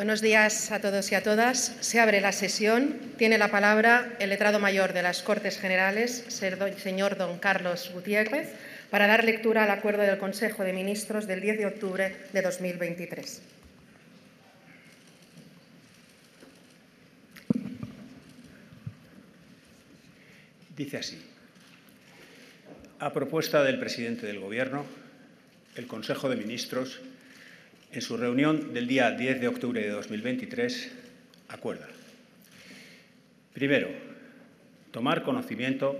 Buenos días a todos y a todas. Se abre la sesión. Tiene la palabra el letrado mayor de las Cortes Generales, señor don Carlos Gutiérrez, para dar lectura al acuerdo del Consejo de Ministros del 10 de octubre de 2023. Dice así. A propuesta del presidente del Gobierno, el Consejo de Ministros en su reunión del día 10 de octubre de 2023, acuerda. Primero, tomar conocimiento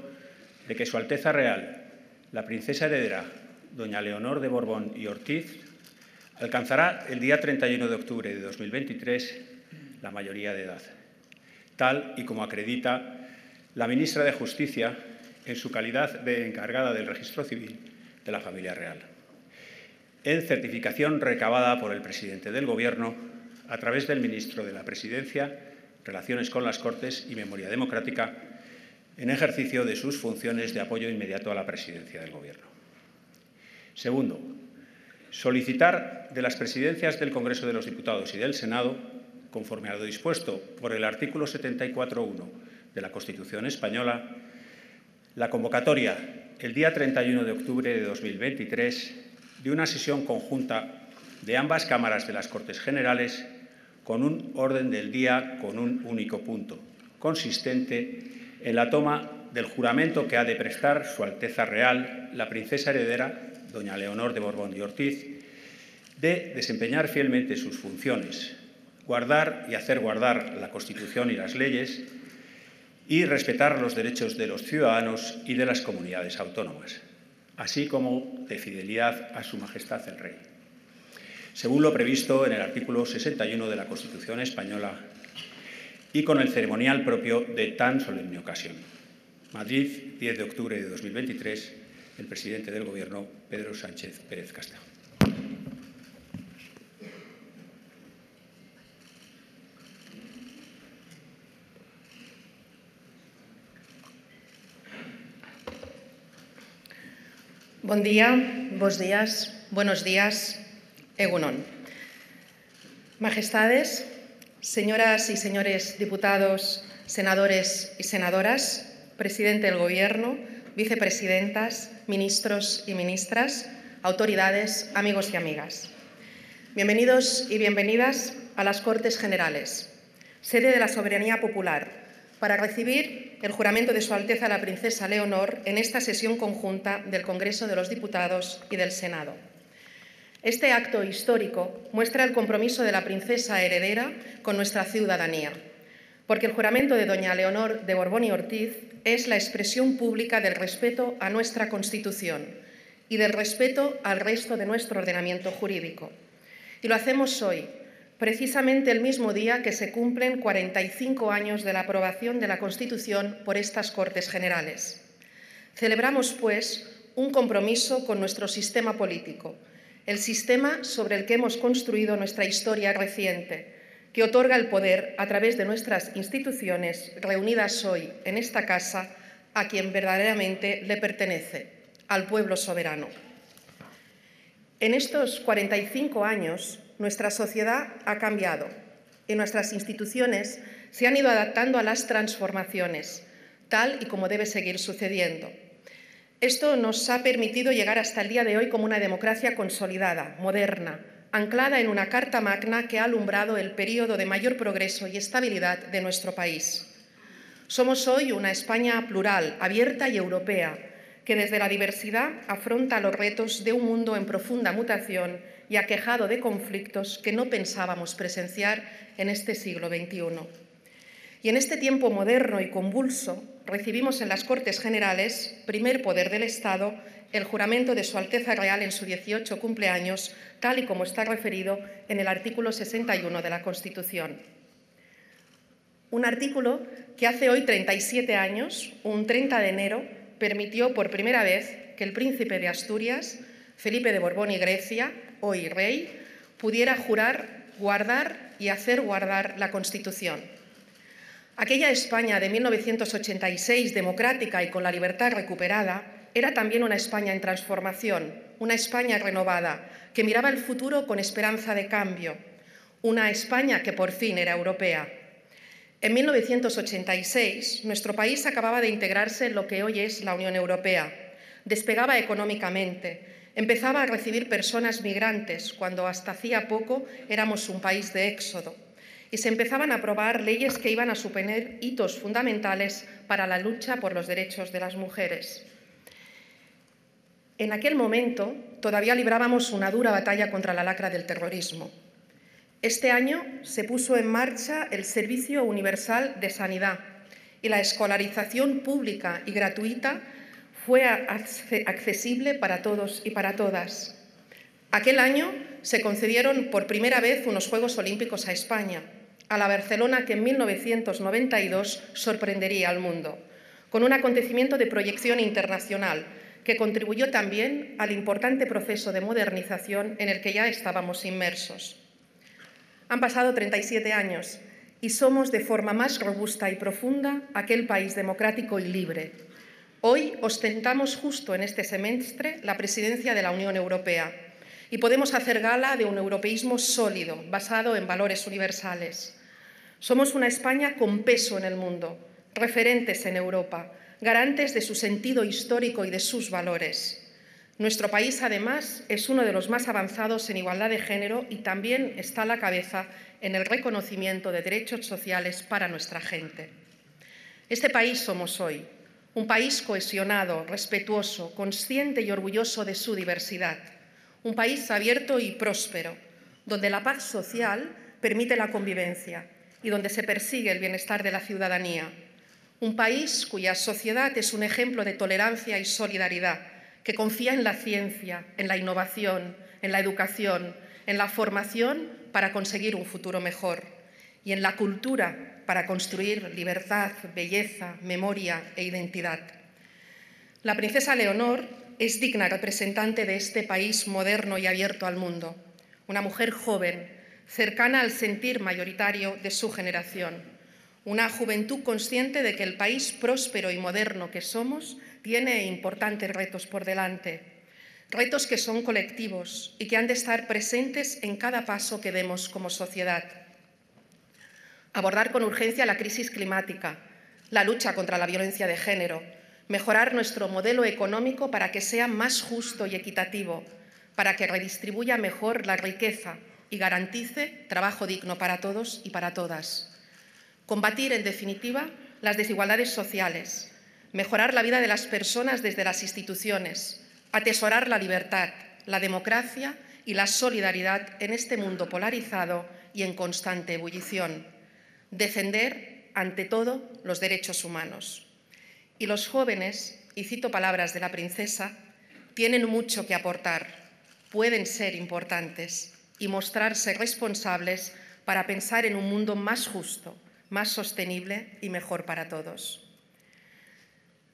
de que Su Alteza Real, la princesa heredera, doña Leonor de Borbón y Ortiz, alcanzará el día 31 de octubre de 2023 la mayoría de edad, tal y como acredita la ministra de Justicia en su calidad de encargada del registro civil de la familia real en certificación recabada por el presidente del Gobierno a través del ministro de la Presidencia, Relaciones con las Cortes y Memoria Democrática, en ejercicio de sus funciones de apoyo inmediato a la presidencia del Gobierno. Segundo, solicitar de las presidencias del Congreso de los Diputados y del Senado, conforme a lo dispuesto por el artículo 74.1 de la Constitución española, la convocatoria el día 31 de octubre de 2023 de una sesión conjunta de ambas cámaras de las Cortes Generales con un orden del día con un único punto, consistente en la toma del juramento que ha de prestar Su Alteza Real, la princesa heredera, doña Leonor de Borbón y Ortiz, de desempeñar fielmente sus funciones, guardar y hacer guardar la Constitución y las leyes y respetar los derechos de los ciudadanos y de las comunidades autónomas así como de fidelidad a Su Majestad el Rey, según lo previsto en el artículo 61 de la Constitución española y con el ceremonial propio de tan solemne ocasión. Madrid, 10 de octubre de 2023, el presidente del Gobierno, Pedro Sánchez Pérez Castell. Buen día, buenos días, buenos días, Egunon. Majestades, señoras y señores diputados, senadores y senadoras, presidente del Gobierno, vicepresidentas, ministros y ministras, autoridades, amigos y amigas. Bienvenidos y bienvenidas a las Cortes Generales, sede de la soberanía popular, para recibir el juramento de Su Alteza la Princesa Leonor en esta sesión conjunta del Congreso de los Diputados y del Senado. Este acto histórico muestra el compromiso de la princesa heredera con nuestra ciudadanía, porque el juramento de doña Leonor de Borbón y Ortiz es la expresión pública del respeto a nuestra Constitución y del respeto al resto de nuestro ordenamiento jurídico. Y lo hacemos hoy, precisamente el mismo día que se cumplen 45 años de la aprobación de la Constitución por estas Cortes Generales. Celebramos, pues, un compromiso con nuestro sistema político, el sistema sobre el que hemos construido nuestra historia reciente, que otorga el poder a través de nuestras instituciones reunidas hoy en esta casa a quien verdaderamente le pertenece, al pueblo soberano. En estos 45 años, nuestra sociedad ha cambiado y nuestras instituciones se han ido adaptando a las transformaciones, tal y como debe seguir sucediendo. Esto nos ha permitido llegar hasta el día de hoy como una democracia consolidada, moderna, anclada en una Carta Magna que ha alumbrado el periodo de mayor progreso y estabilidad de nuestro país. Somos hoy una España plural, abierta y europea, que desde la diversidad afronta los retos de un mundo en profunda mutación y aquejado de conflictos que no pensábamos presenciar en este siglo XXI. Y en este tiempo moderno y convulso recibimos en las Cortes Generales, primer poder del Estado, el juramento de Su Alteza Real en su 18 cumpleaños, tal y como está referido en el artículo 61 de la Constitución. Un artículo que hace hoy 37 años, un 30 de enero, permitió por primera vez que el príncipe de Asturias, Felipe de Borbón y Grecia, hoy rey, pudiera jurar, guardar y hacer guardar la Constitución. Aquella España de 1986, democrática y con la libertad recuperada, era también una España en transformación, una España renovada, que miraba el futuro con esperanza de cambio, una España que por fin era europea. En 1986, nuestro país acababa de integrarse en lo que hoy es la Unión Europea. Despegaba económicamente, empezaba a recibir personas migrantes cuando hasta hacía poco éramos un país de éxodo. Y se empezaban a aprobar leyes que iban a suponer hitos fundamentales para la lucha por los derechos de las mujeres. En aquel momento todavía librábamos una dura batalla contra la lacra del terrorismo. Este año se puso en marcha el Servicio Universal de Sanidad y la escolarización pública y gratuita fue accesible para todos y para todas. Aquel año se concedieron por primera vez unos Juegos Olímpicos a España, a la Barcelona que en 1992 sorprendería al mundo, con un acontecimiento de proyección internacional que contribuyó también al importante proceso de modernización en el que ya estábamos inmersos. Han pasado 37 años y somos de forma más robusta y profunda aquel país democrático y libre. Hoy ostentamos justo en este semestre la presidencia de la Unión Europea y podemos hacer gala de un europeísmo sólido, basado en valores universales. Somos una España con peso en el mundo, referentes en Europa, garantes de su sentido histórico y de sus valores. Nuestro país, además, es uno de los más avanzados en igualdad de género y también está a la cabeza en el reconocimiento de derechos sociales para nuestra gente. Este país somos hoy, un país cohesionado, respetuoso, consciente y orgulloso de su diversidad, un país abierto y próspero, donde la paz social permite la convivencia y donde se persigue el bienestar de la ciudadanía, un país cuya sociedad es un ejemplo de tolerancia y solidaridad que confía en la ciencia, en la innovación, en la educación, en la formación para conseguir un futuro mejor y en la cultura para construir libertad, belleza, memoria e identidad. La princesa Leonor es digna representante de este país moderno y abierto al mundo, una mujer joven, cercana al sentir mayoritario de su generación, una juventud consciente de que el país próspero y moderno que somos tiene importantes retos por delante, retos que son colectivos y que han de estar presentes en cada paso que demos como sociedad. Abordar con urgencia la crisis climática, la lucha contra la violencia de género, mejorar nuestro modelo económico para que sea más justo y equitativo, para que redistribuya mejor la riqueza y garantice trabajo digno para todos y para todas. Combatir, en definitiva, las desigualdades sociales, mejorar la vida de las personas desde las instituciones, atesorar la libertad, la democracia y la solidaridad en este mundo polarizado y en constante ebullición. Defender, ante todo, los derechos humanos. Y los jóvenes, y cito palabras de la princesa, tienen mucho que aportar, pueden ser importantes y mostrarse responsables para pensar en un mundo más justo, más sostenible y mejor para todos.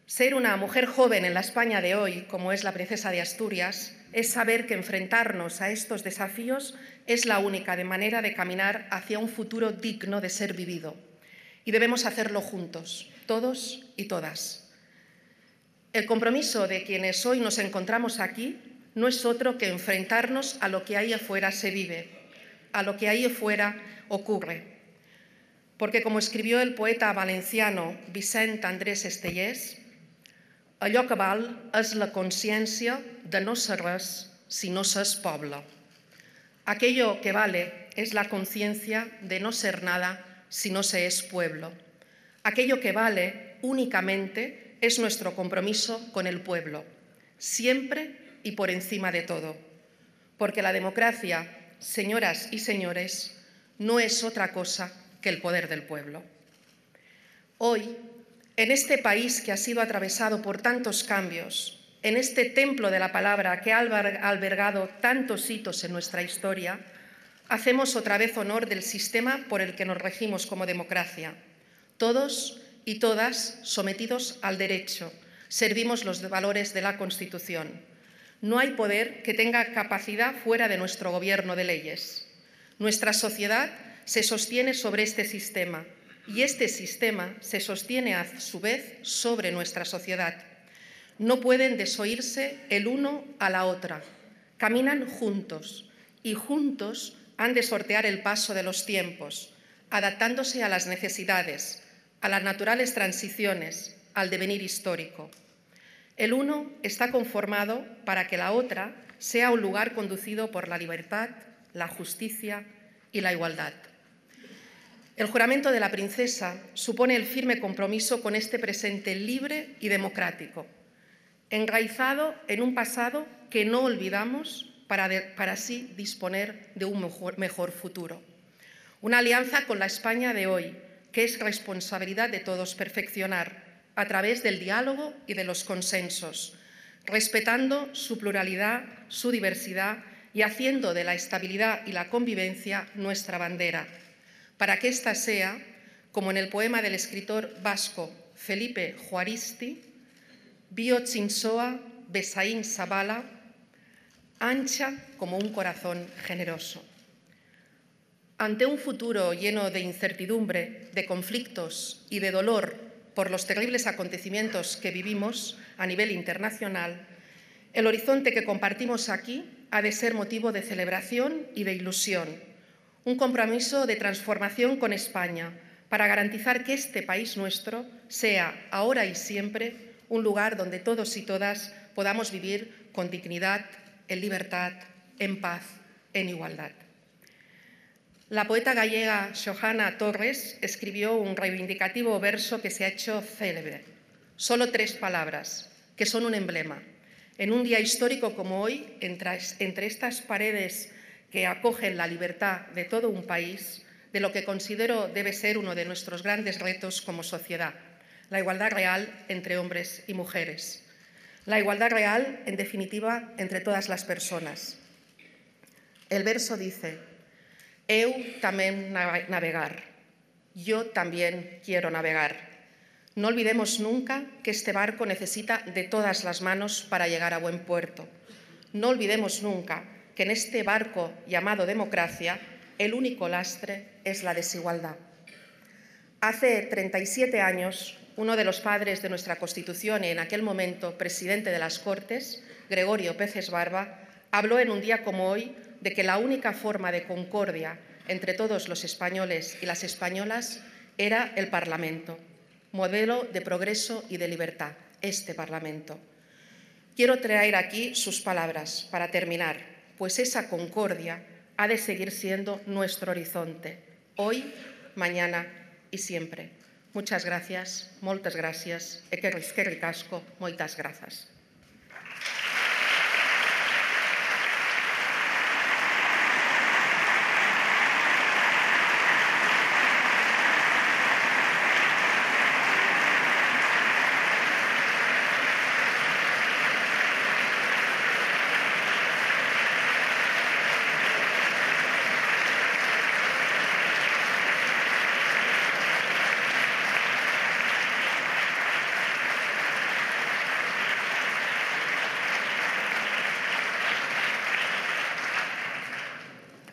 Ser una mujer joven en la España de hoy, como es la princesa de Asturias, es saber que enfrentarnos a estos desafíos es la única manera de caminar hacia un futuro digno de ser vivido. Y debemos hacerlo juntos, todos y todas. El compromiso de quienes hoy nos encontramos aquí no es otro que enfrentarnos a lo que ahí afuera se vive, a lo que ahí afuera ocurre. Porque como escribió el poeta valenciano Vicente Andrés Estellés, allò que val és la conciencia de no ser res si no s'és poble. Aquello que vale es la conciencia de no ser nada si no se es pueblo. Aquello que vale únicamente es nuestro compromiso con el pueblo, siempre y por encima de todo. Porque la democracia, señoras y señores, no es otra cosa que el poder del pueblo. Hoy en este país que ha sido atravesado por tantos cambios, en este templo de la palabra que ha albergado tantos hitos en nuestra historia, hacemos otra vez honor del sistema por el que nos regimos como democracia, Todos y todas sometidos al derecho, servimos los valores de la Constitución. No hay poder que tenga capacidad fuera de nuestro gobierno de leyes. Nuestra sociedad se sostiene sobre este sistema y este sistema se sostiene a su vez sobre nuestra sociedad. No pueden desoírse el uno a la otra. Caminan juntos y juntos han de sortear el paso de los tiempos, adaptándose a las necesidades, a las naturales transiciones, al devenir histórico. El uno está conformado para que la otra sea un lugar conducido por la libertad, la justicia y la igualdad. El juramento de la princesa supone el firme compromiso con este presente libre y democrático, enraizado en un pasado que no olvidamos para, así disponer de un mejor, mejor futuro. Una alianza con la España de hoy, que es responsabilidad de todos perfeccionar a través del diálogo y de los consensos, respetando su pluralidad, su diversidad y haciendo de la estabilidad y la convivencia nuestra bandera para que ésta sea, como en el poema del escritor vasco Felipe Juaristi, Bio Chinsoa Besaín Sabala, ancha como un corazón generoso. Ante un futuro lleno de incertidumbre, de conflictos y de dolor por los terribles acontecimientos que vivimos a nivel internacional, el horizonte que compartimos aquí ha de ser motivo de celebración y de ilusión un compromiso de transformación con España para garantizar que este país nuestro sea ahora y siempre un lugar donde todos y todas podamos vivir con dignidad, en libertad, en paz, en igualdad. La poeta gallega Johanna Torres escribió un reivindicativo verso que se ha hecho célebre. Solo tres palabras, que son un emblema. En un día histórico como hoy, entre, entre estas paredes que acogen la libertad de todo un país, de lo que considero debe ser uno de nuestros grandes retos como sociedad, la igualdad real entre hombres y mujeres. La igualdad real, en definitiva, entre todas las personas. El verso dice, Eu también navegar, yo también quiero navegar. No olvidemos nunca que este barco necesita de todas las manos para llegar a buen puerto. No olvidemos nunca que en este barco llamado democracia el único lastre es la desigualdad. Hace 37 años, uno de los padres de nuestra Constitución y en aquel momento presidente de las Cortes, Gregorio Peces Barba, habló en un día como hoy de que la única forma de concordia entre todos los españoles y las españolas era el Parlamento, modelo de progreso y de libertad, este Parlamento. Quiero traer aquí sus palabras para terminar pues esa concordia ha de seguir siendo nuestro horizonte, hoy, mañana y siempre. Muchas gracias, moltes gracias, e que eskerrik casco, moitas grazas.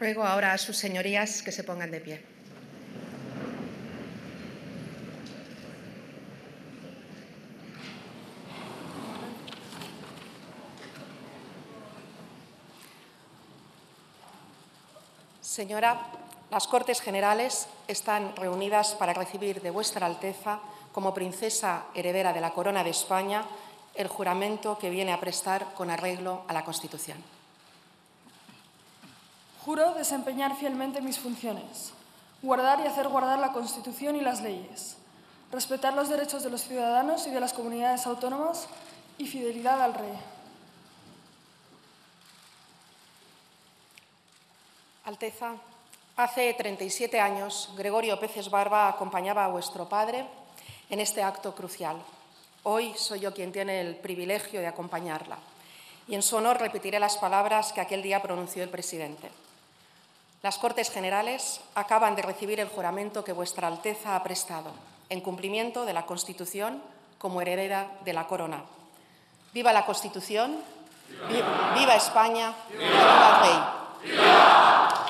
Ruego ahora a sus señorías que se pongan de pie. Señora, las Cortes Generales están reunidas para recibir de Vuestra Alteza, como princesa heredera de la Corona de España, el juramento que viene a prestar con arreglo a la Constitución. Juro desempeñar fielmente mis funciones, guardar y hacer guardar la Constitución y las leyes, respetar los derechos de los ciudadanos y de las comunidades autónomas y fidelidad al Rey. Alteza, hace 37 años Gregorio Peces Barba acompañaba a vuestro padre en este acto crucial. Hoy soy yo quien tiene el privilegio de acompañarla y en su honor repetiré las palabras que aquel día pronunció el presidente. Las Cortes Generales acaban de recibir el juramento que Vuestra Alteza ha prestado, en cumplimiento de la Constitución como heredera de la corona. Viva la Constitución, viva, España, viva el rey.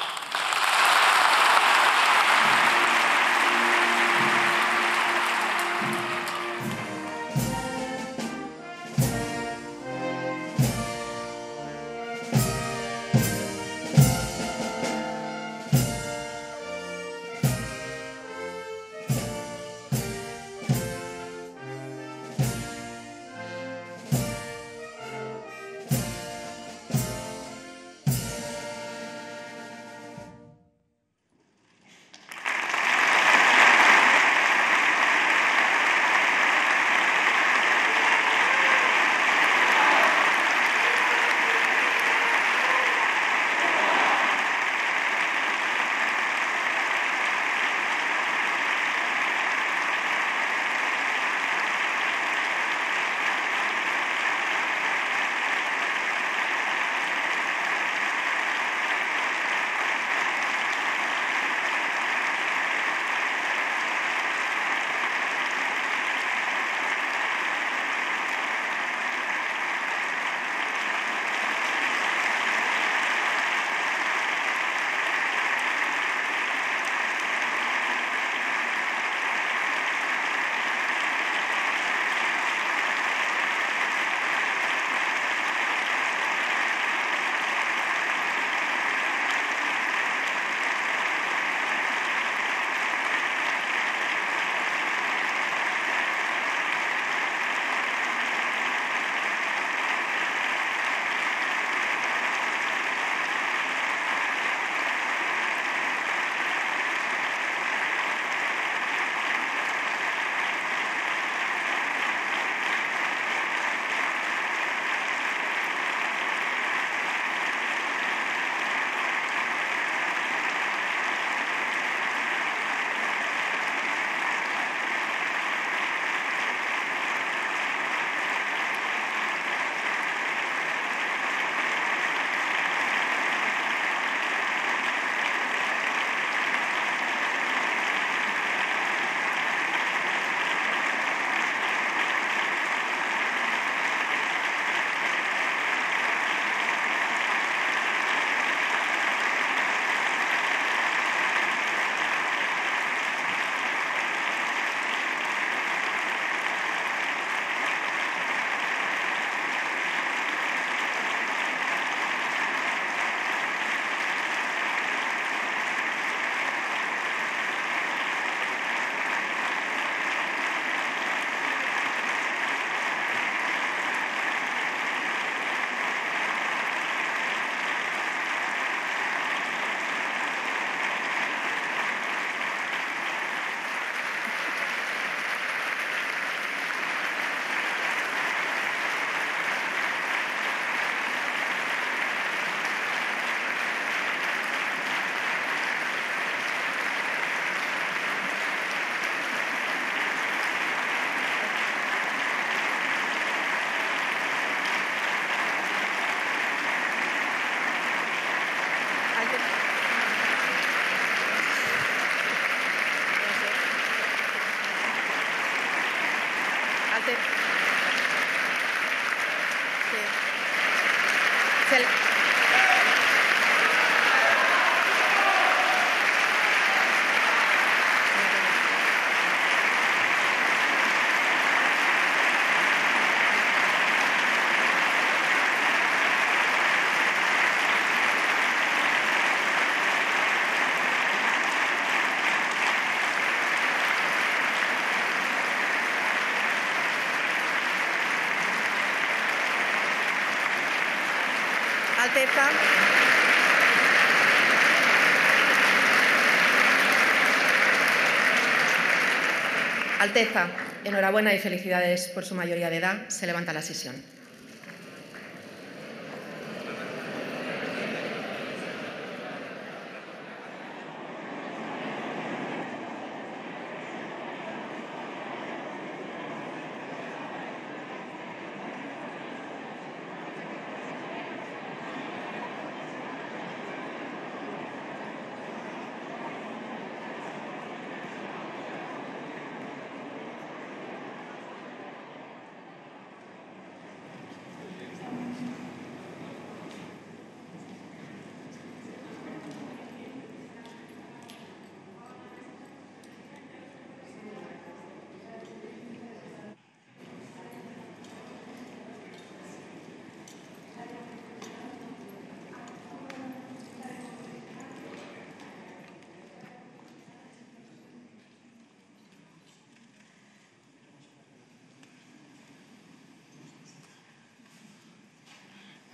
Alteza. Enhorabuena y felicidades por su mayoría de edad. Se levanta la sesión.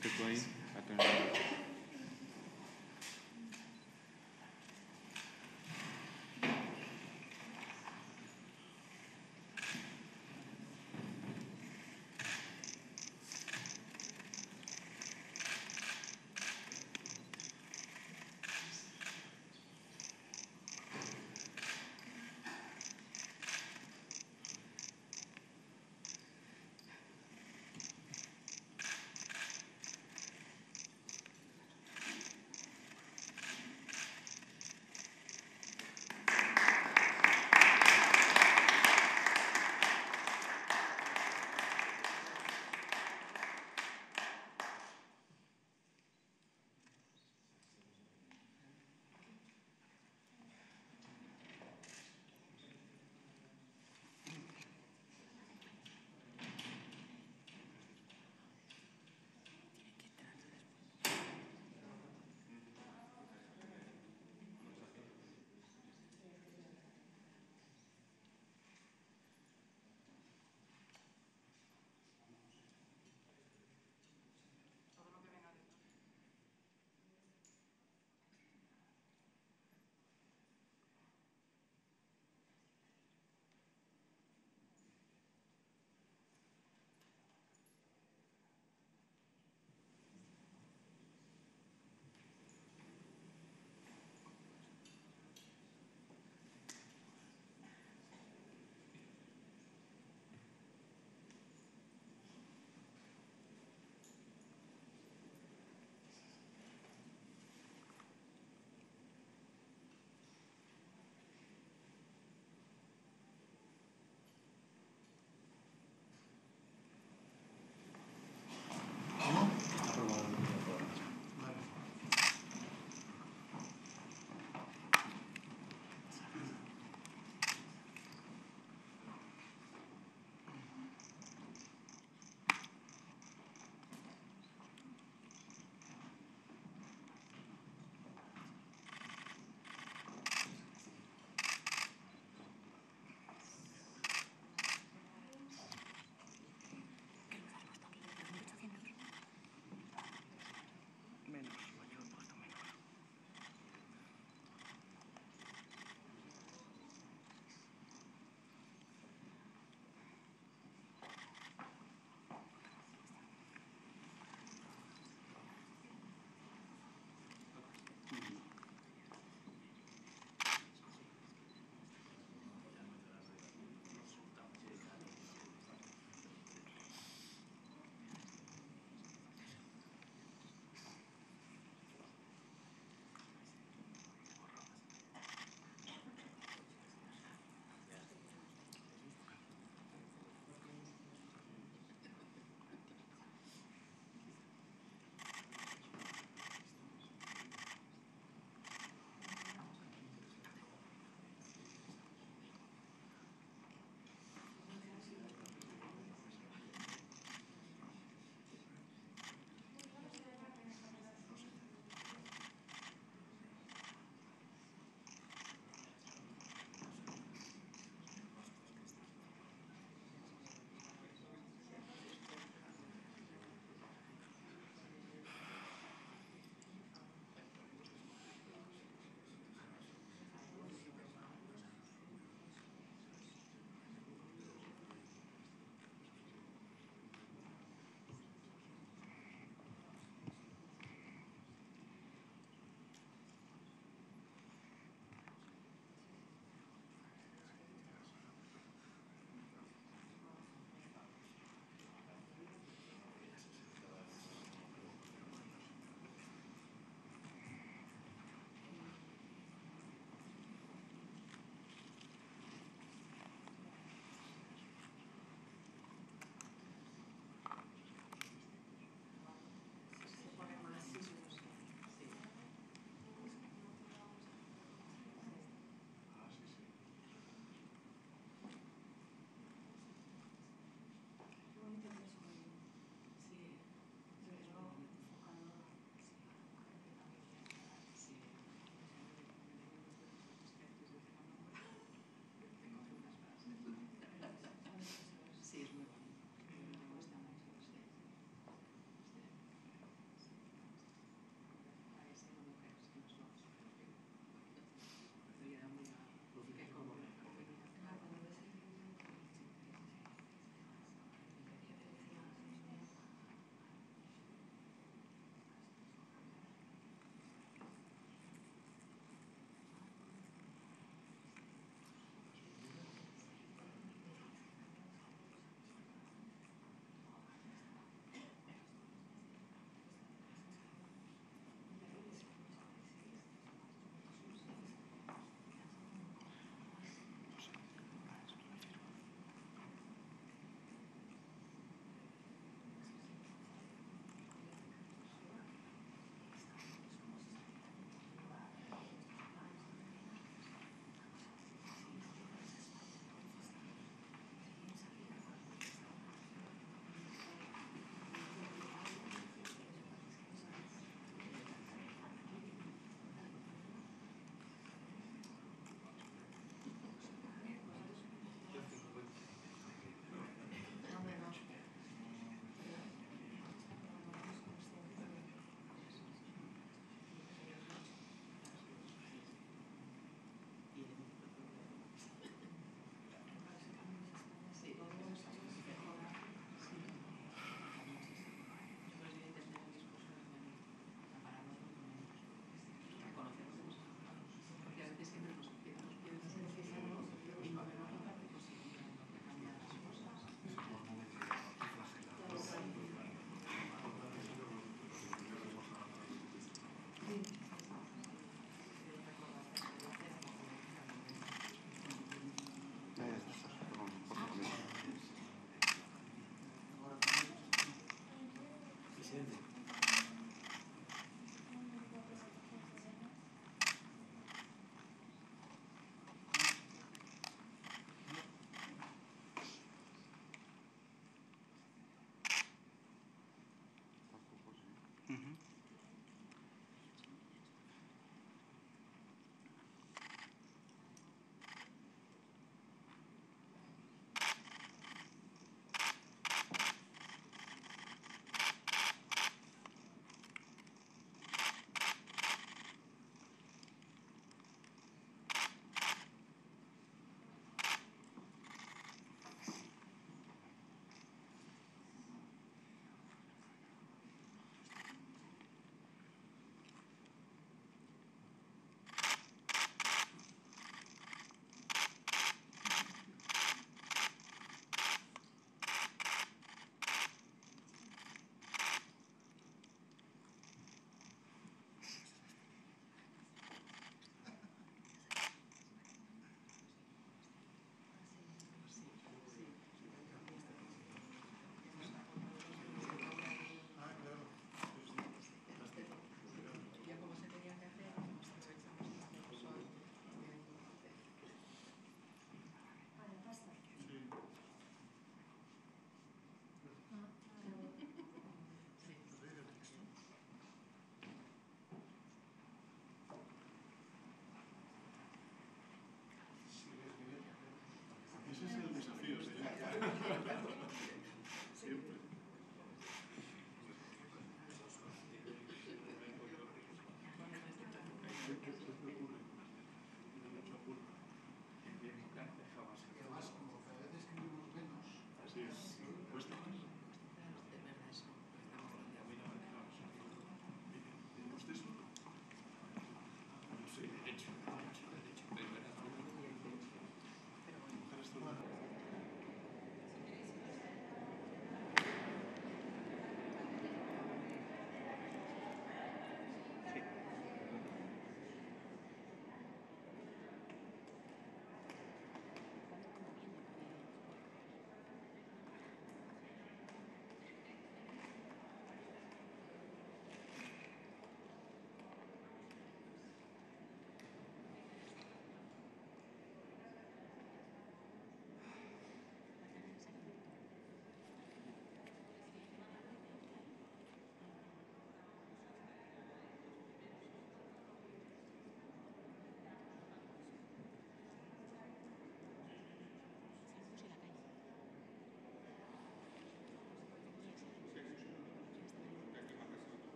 practically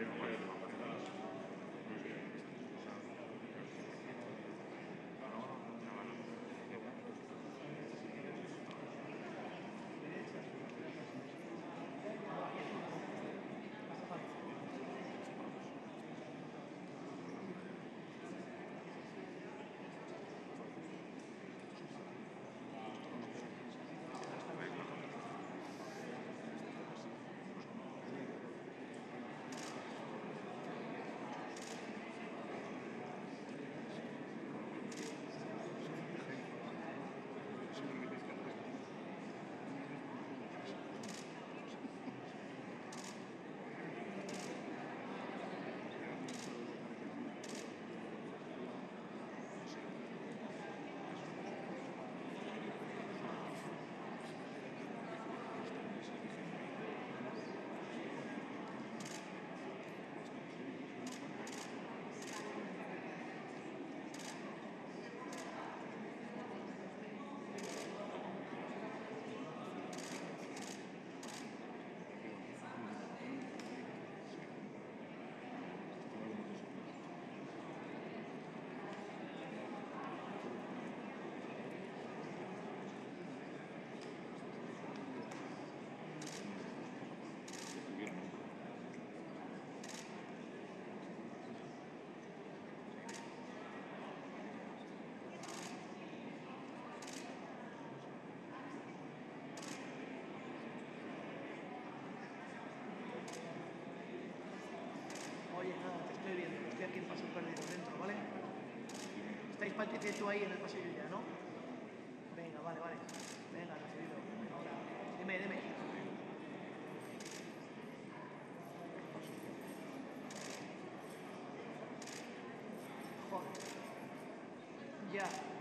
you don't like. Tenéis Patricia tú ahí en el pasillo ya, ¿no? Venga, vale, vale. Venga, recibido. Ahora, dime, dime. Joder. Ya,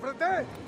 frente.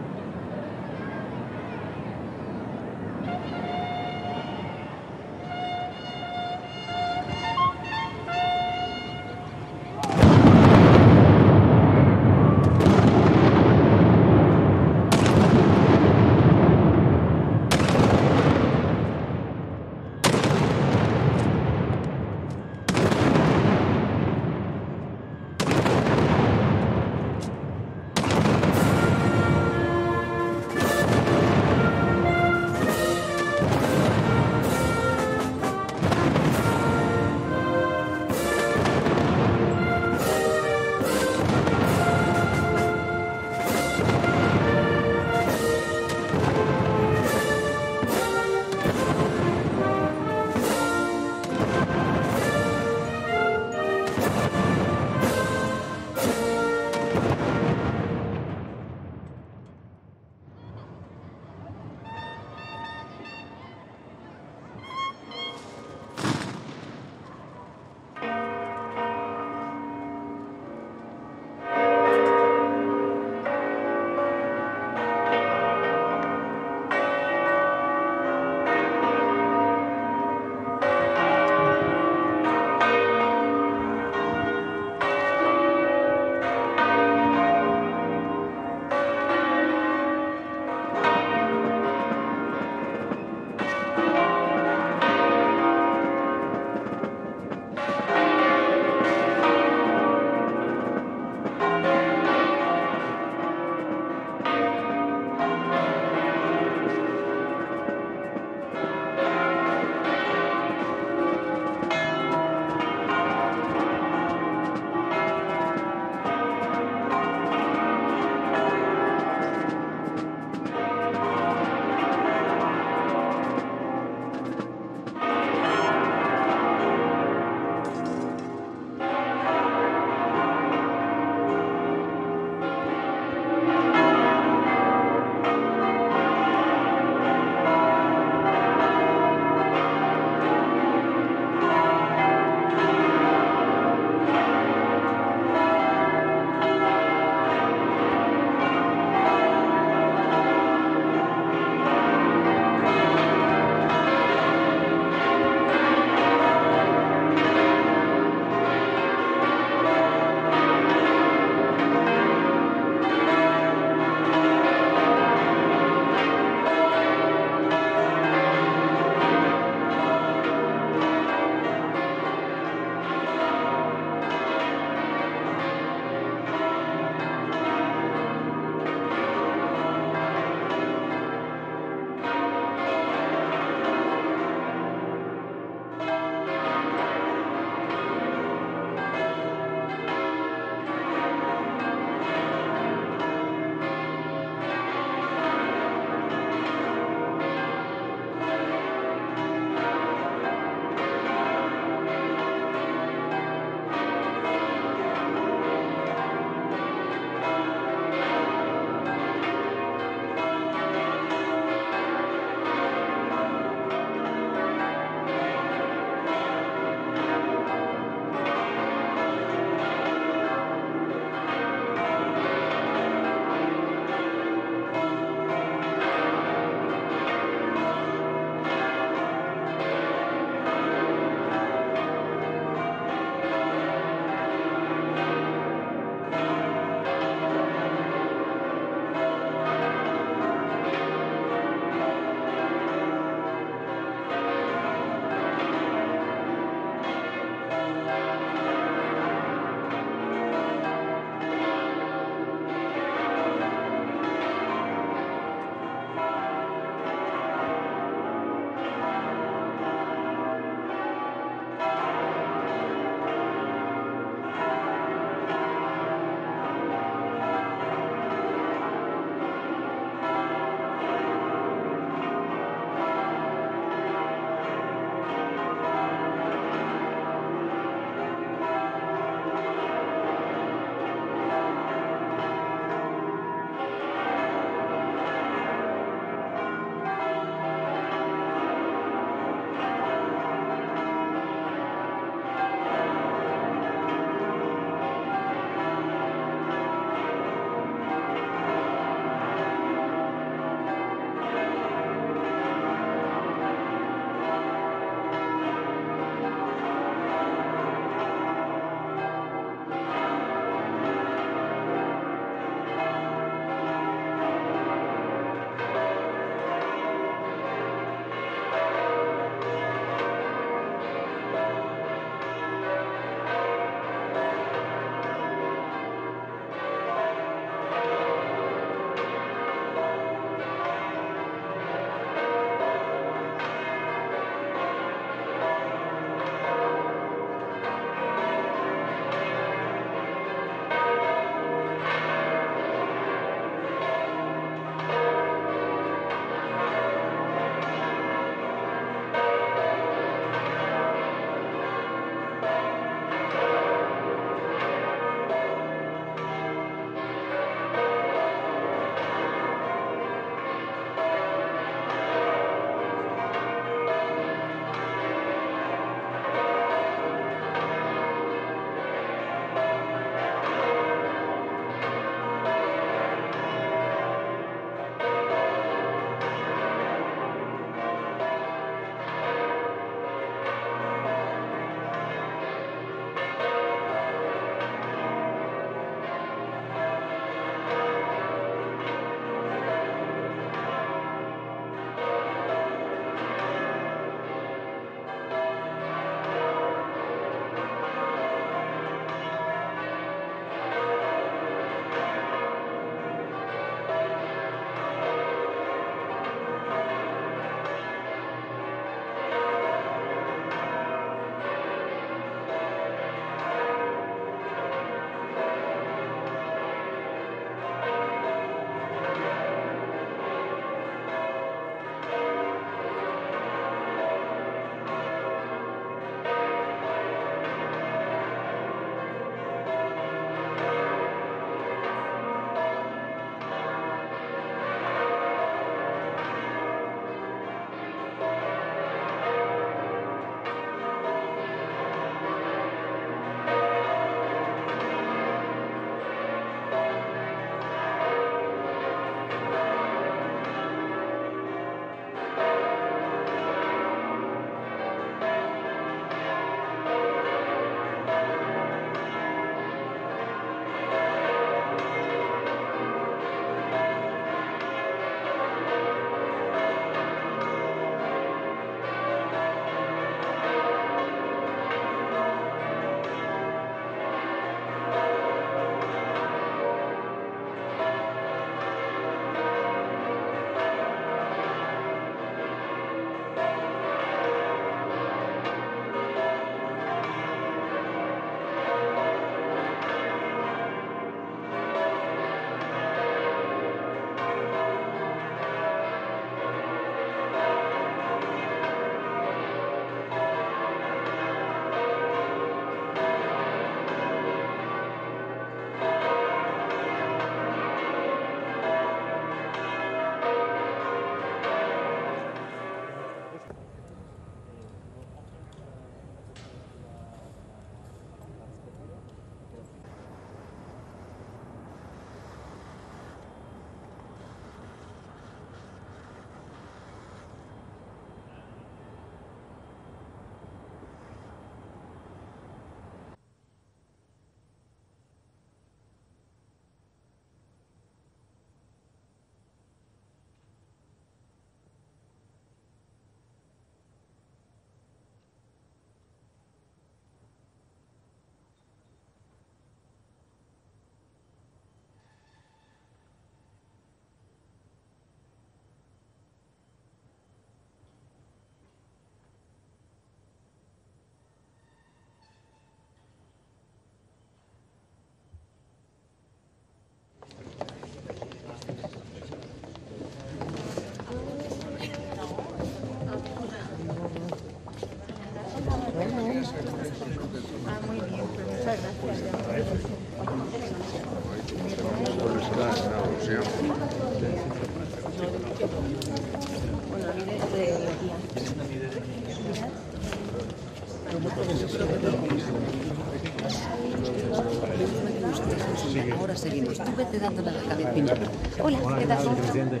Hola, ¿qué tal?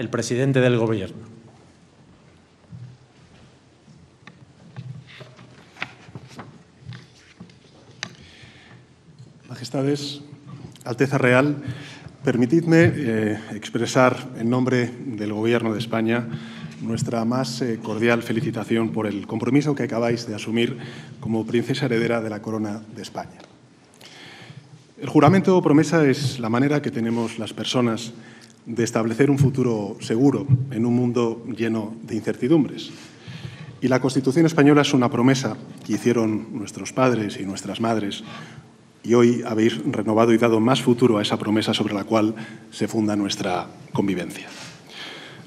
El presidente del Gobierno. Majestades, Alteza Real, permitidme eh, expresar en nombre del Gobierno de España nuestra más eh, cordial felicitación por el compromiso que acabáis de asumir como princesa heredera de la corona de España. El juramento o promesa es la manera que tenemos las personas de establecer un futuro seguro en un mundo lleno de incertidumbres. Y la Constitución española es una promesa que hicieron nuestros padres y nuestras madres y hoy habéis renovado y dado más futuro a esa promesa sobre la cual se funda nuestra convivencia.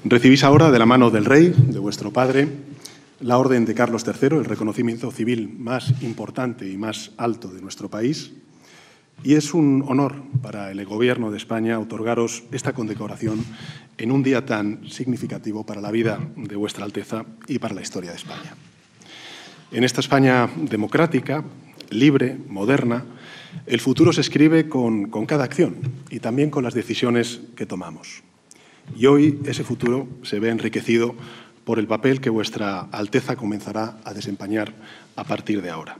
Recibís ahora de la mano del rey, de vuestro padre, la Orden de Carlos III, el reconocimiento civil más importante y más alto de nuestro país, y es un honor para el Gobierno de España otorgaros esta condecoración en un día tan significativo para la vida de vuestra Alteza y para la historia de España. En esta España democrática, libre, moderna, el futuro se escribe con, con, cada acción y también con las decisiones que tomamos. Y hoy ese futuro se ve enriquecido por el papel que vuestra Alteza comenzará a desempeñar a partir de ahora.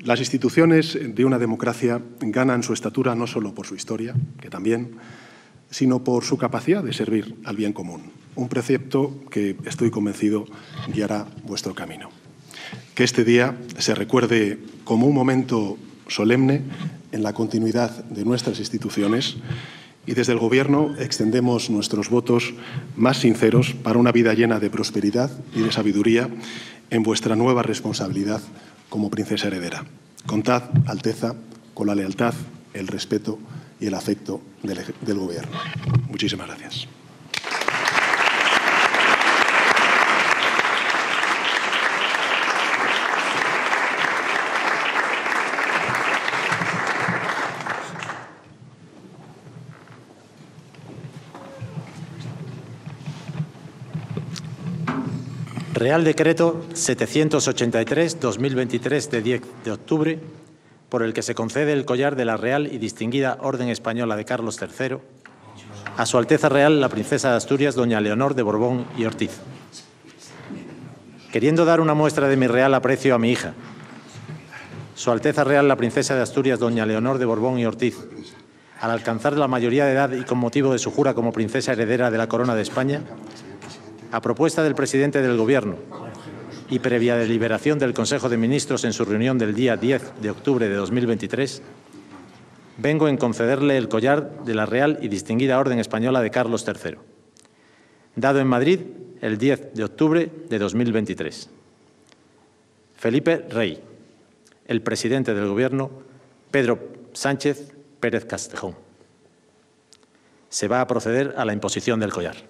Las instituciones de una democracia ganan su estatura no solo por su historia, que también, sino por su capacidad de servir al bien común, un precepto que estoy convencido guiará vuestro camino. Que este día se recuerde como un momento solemne en la continuidad de nuestras instituciones y desde el Gobierno extendemos nuestros votos más sinceros para una vida llena de prosperidad y de sabiduría en vuestra nueva responsabilidad como princesa heredera. Contad, Alteza, con la lealtad, el respeto y el afecto del, del Gobierno. Muchísimas gracias. Real Decreto 783-2023 de 10 de octubre, por el que se concede el collar de la Real y Distinguida Orden Española de Carlos III a Su Alteza Real la Princesa de Asturias, doña Leonor de Borbón y Ortiz. Queriendo dar una muestra de mi real aprecio a mi hija, Su Alteza Real la Princesa de Asturias, doña Leonor de Borbón y Ortiz, al alcanzar la mayoría de edad y con motivo de su jura como princesa heredera de la corona de España, a propuesta del presidente del Gobierno y previa deliberación del Consejo de Ministros en su reunión del día 10 de octubre de 2023, vengo en concederle el collar de la Real y Distinguida Orden Española de Carlos III, dado en Madrid el 10 de octubre de 2023. Felipe Rey, el presidente del Gobierno, Pedro Sánchez Pérez Castejón. Se va a proceder a la imposición del collar.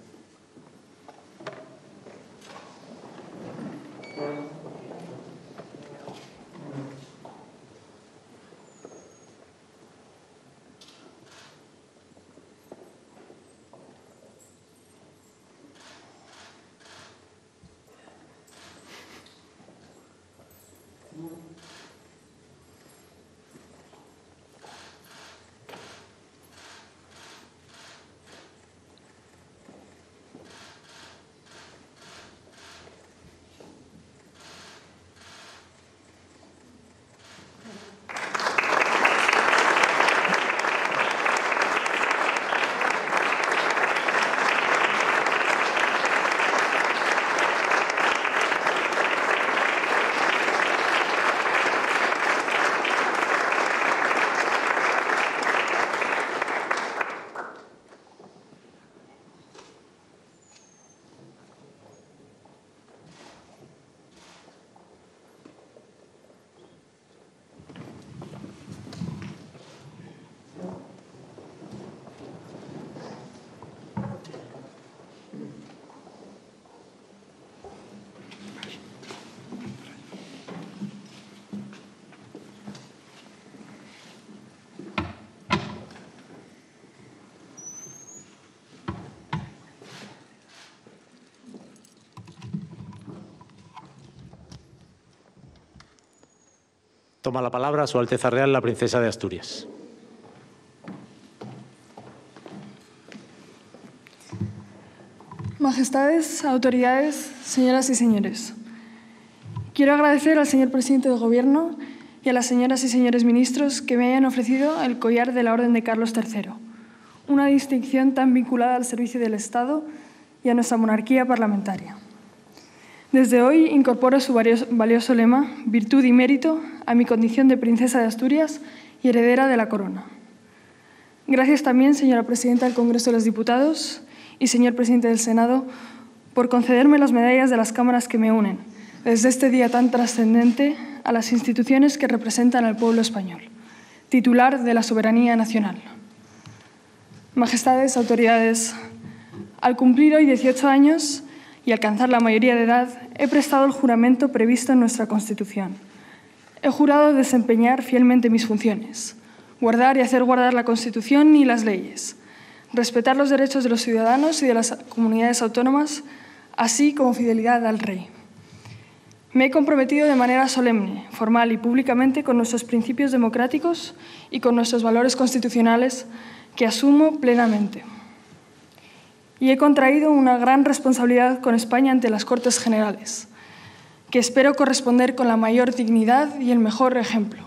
Toma la palabra Su Alteza Real la Princesa de Asturias. Majestades, autoridades, señoras y señores. Quiero agradecer al señor presidente del Gobierno y a las señoras y señores ministros que me hayan ofrecido el collar de la Orden de Carlos III, una distinción tan vinculada al servicio del Estado y a nuestra monarquía parlamentaria. Desde hoy incorporo su valioso lema, virtud y mérito, a mi condición de princesa de Asturias y heredera de la corona. Gracias también, señora presidenta del Congreso de los Diputados y señor presidente del Senado, por concederme las medallas de las cámaras que me unen, desde este día tan trascendente, a las instituciones que representan al pueblo español, titular de la soberanía nacional. Majestades, autoridades, al cumplir hoy 18 años, y alcanzar la mayoría de edad, he prestado el juramento previsto en nuestra Constitución. He jurado desempeñar fielmente mis funciones, guardar y hacer guardar la Constitución y las leyes, respetar los derechos de los ciudadanos y de las comunidades autónomas, así como fidelidad al Rey. Me he comprometido de manera solemne, formal y públicamente con nuestros principios democráticos y con nuestros valores constitucionales que asumo plenamente y he contraído una gran responsabilidad con España ante las Cortes Generales, que espero corresponder con la mayor dignidad y el mejor ejemplo.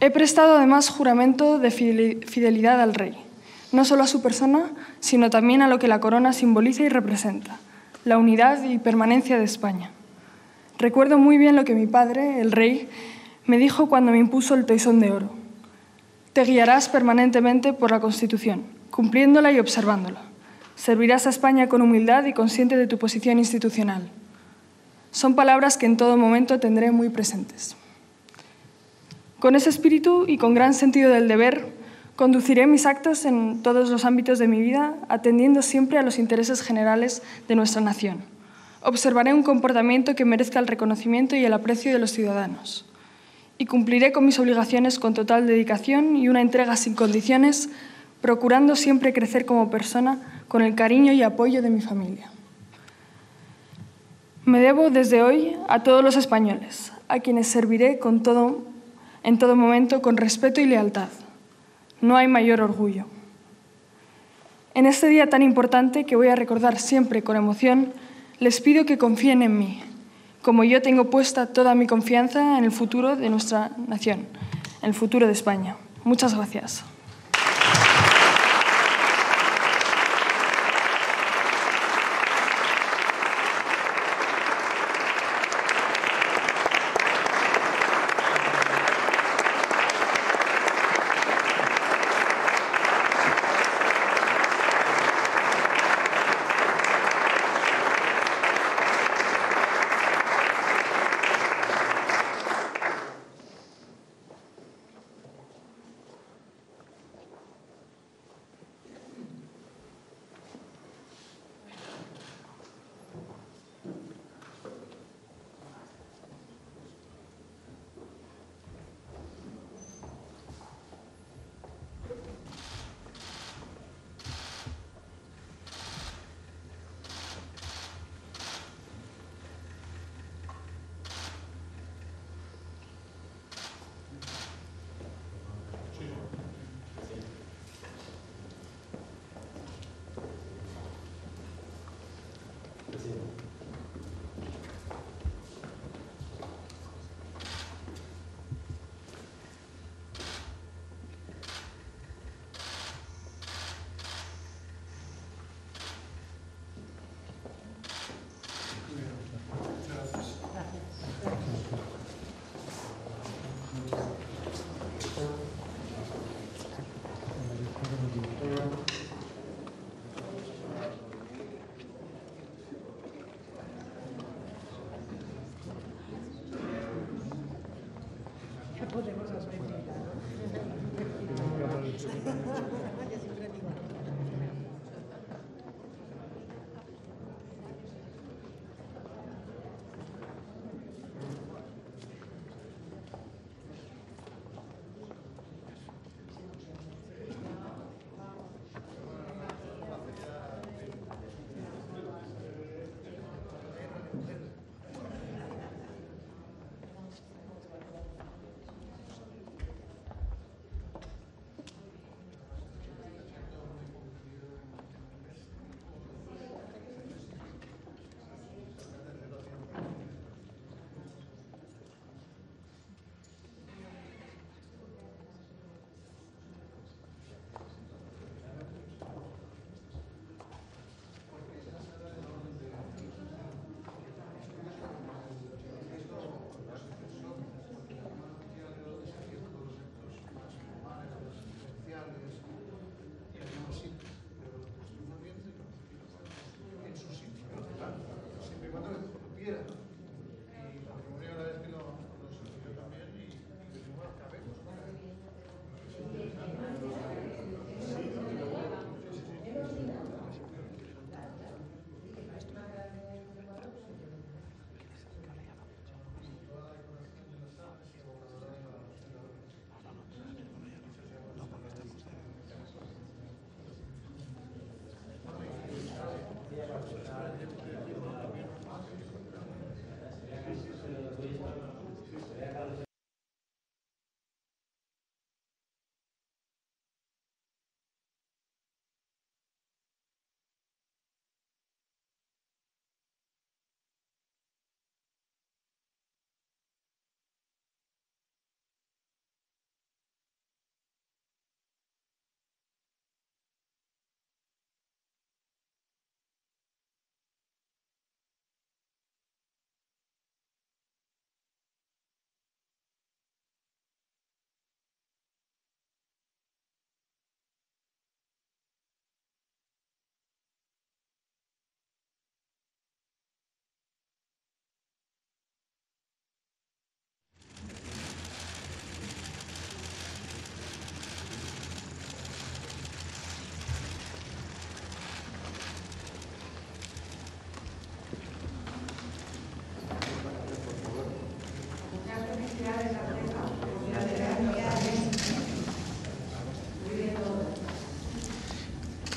He prestado además juramento de fidelidad al rey, no solo a su persona, sino también a lo que la corona simboliza y representa, la unidad y permanencia de España. Recuerdo muy bien lo que mi padre, el rey, me dijo cuando me impuso el toisón de oro. Te guiarás permanentemente por la Constitución, cumpliéndola y observándola. Servirás a España con humildad y consciente de tu posición institucional. Son palabras que en todo momento tendré muy presentes. Con ese espíritu y con gran sentido del deber, conduciré mis actos en todos los ámbitos de mi vida, atendiendo siempre a los intereses generales de nuestra nación. Observaré un comportamiento que merezca el reconocimiento y el aprecio de los ciudadanos y cumpliré con mis obligaciones con total dedicación y una entrega sin condiciones, procurando siempre crecer como persona con el cariño y apoyo de mi familia. Me debo desde hoy a todos los españoles, a quienes serviré con todo, en todo momento con respeto y lealtad. No hay mayor orgullo. En este día tan importante que voy a recordar siempre con emoción, les pido que confíen en mí, como yo tengo puesta toda mi confianza en el futuro de nuestra nación, en el futuro de España. Muchas gracias.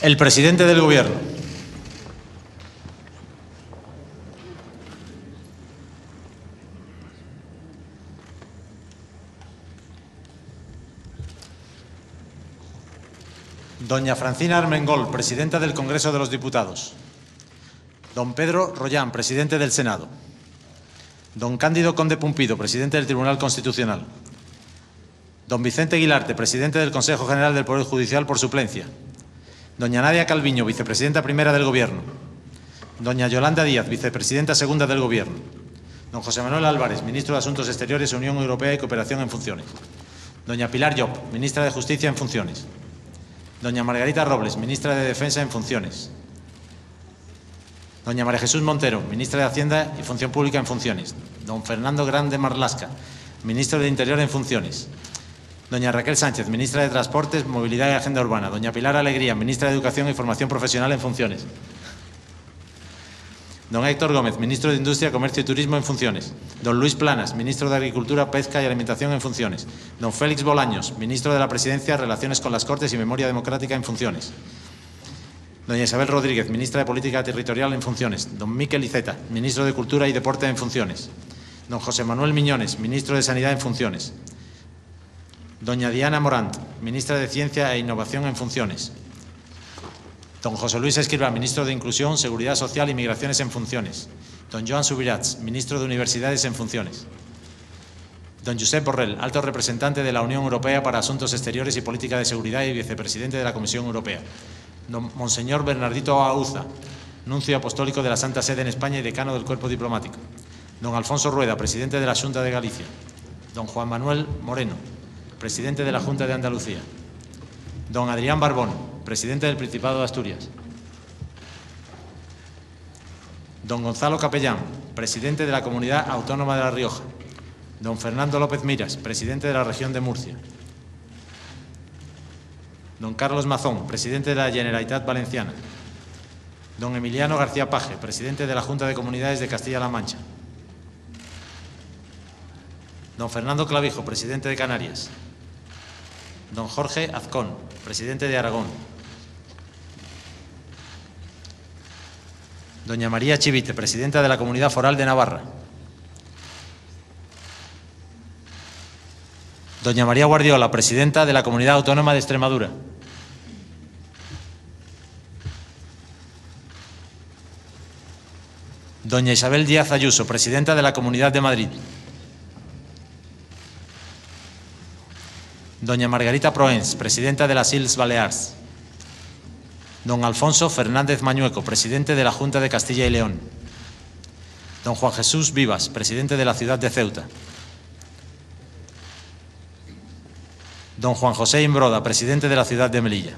El presidente del Gobierno. Doña Francina Armengol, presidenta del Congreso de los Diputados. Don Pedro Rollán, presidente del Senado. Don Cándido Conde Pumpido, presidente del Tribunal Constitucional. Don Vicente Aguilarte, presidente del Consejo General del Poder Judicial por suplencia. Doña Nadia Calviño, vicepresidenta primera del Gobierno. Doña Yolanda Díaz, vicepresidenta segunda del Gobierno. Don José Manuel Álvarez, ministro de Asuntos Exteriores, Unión Europea y Cooperación en funciones. Doña Pilar Llop, ministra de Justicia en funciones. Doña Margarita Robles, ministra de Defensa en funciones. Doña María Jesús Montero, ministra de Hacienda y Función Pública en funciones. Don Fernando Grande Marlasca, ministro de Interior en funciones. Doña Raquel Sánchez, ministra de Transportes, Movilidad y Agenda Urbana. Doña Pilar Alegría, ministra de Educación y Formación Profesional en funciones. Don Héctor Gómez, ministro de Industria, Comercio y Turismo en funciones. Don Luis Planas, ministro de Agricultura, Pesca y Alimentación en funciones. Don Félix Bolaños, ministro de la Presidencia, Relaciones con las Cortes y Memoria Democrática en funciones. Doña Isabel Rodríguez, ministra de Política Territorial en funciones. Don Miquel Iceta, ministro de Cultura y Deporte en funciones. Don José Manuel Miñones, ministro de Sanidad en funciones. Doña Diana Morant, ministra de Ciencia e Innovación en funciones. Don José Luis Escriba, ministro de Inclusión, Seguridad Social y Migraciones en funciones. Don Joan Subirats, ministro de Universidades en funciones. Don Josep Borrell, alto representante de la Unión Europea para Asuntos Exteriores y Política de Seguridad y vicepresidente de la Comisión Europea. Don Monseñor Bernardito Auza, nuncio apostólico de la Santa Sede en España y decano del Cuerpo Diplomático. Don Alfonso Rueda, presidente de la Junta de Galicia. Don Juan Manuel Moreno, presidente de la Junta de Andalucía. Don Adrián Barbón, presidente del Principado de Asturias. Don Gonzalo Capellán, presidente de la Comunidad Autónoma de La Rioja. Don Fernando López Miras, presidente de la región de Murcia. Don Carlos Mazón, presidente de la Generalitat Valenciana. Don Emiliano García Paje, presidente de la Junta de Comunidades de Castilla-La Mancha. Don Fernando Clavijo, presidente de Canarias. Don Jorge Azcón, presidente de Aragón. Doña María Chivite, presidenta de la Comunidad Foral de Navarra. Doña María Guardiola, presidenta de la Comunidad Autónoma de Extremadura. Doña Isabel Díaz Ayuso, presidenta de la Comunidad de Madrid. Doña Margarita Proens, presidenta de las Isles Baleares. Don Alfonso Fernández Mañueco, presidente de la Junta de Castilla y León. Don Juan Jesús Vivas, presidente de la ciudad de Ceuta. Don Juan José Imbroda, presidente de la ciudad de Melilla.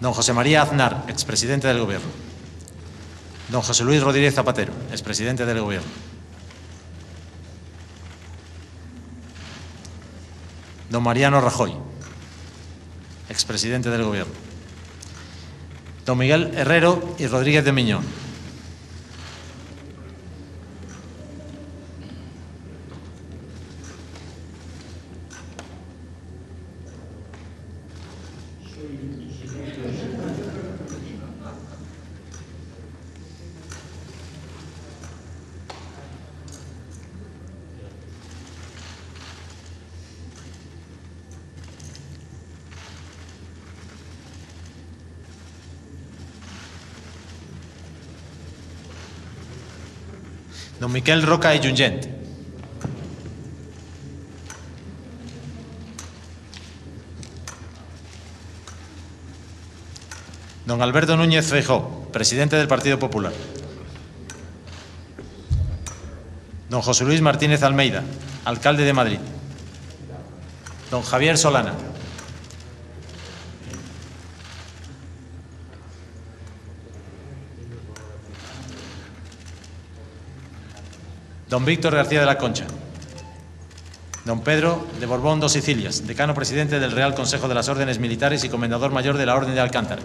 Don José María Aznar, expresidente del Gobierno. Don José Luis Rodríguez Zapatero, expresidente del Gobierno. don Mariano Rajoy, expresidente del Gobierno, don Miguel Herrero y Rodríguez de Miñón, Don Miquel Roca i Jungent. Don Alberto Núñez Feijó, presidente del Partido Popular. Don José Luis Martínez Almeida, alcalde de Madrid. Don Javier Solana. Don Víctor García de la Concha. Don Pedro de Borbón dos Sicilias, decano presidente del Real Consejo de las Órdenes Militares y comendador mayor de la Orden de Alcántara.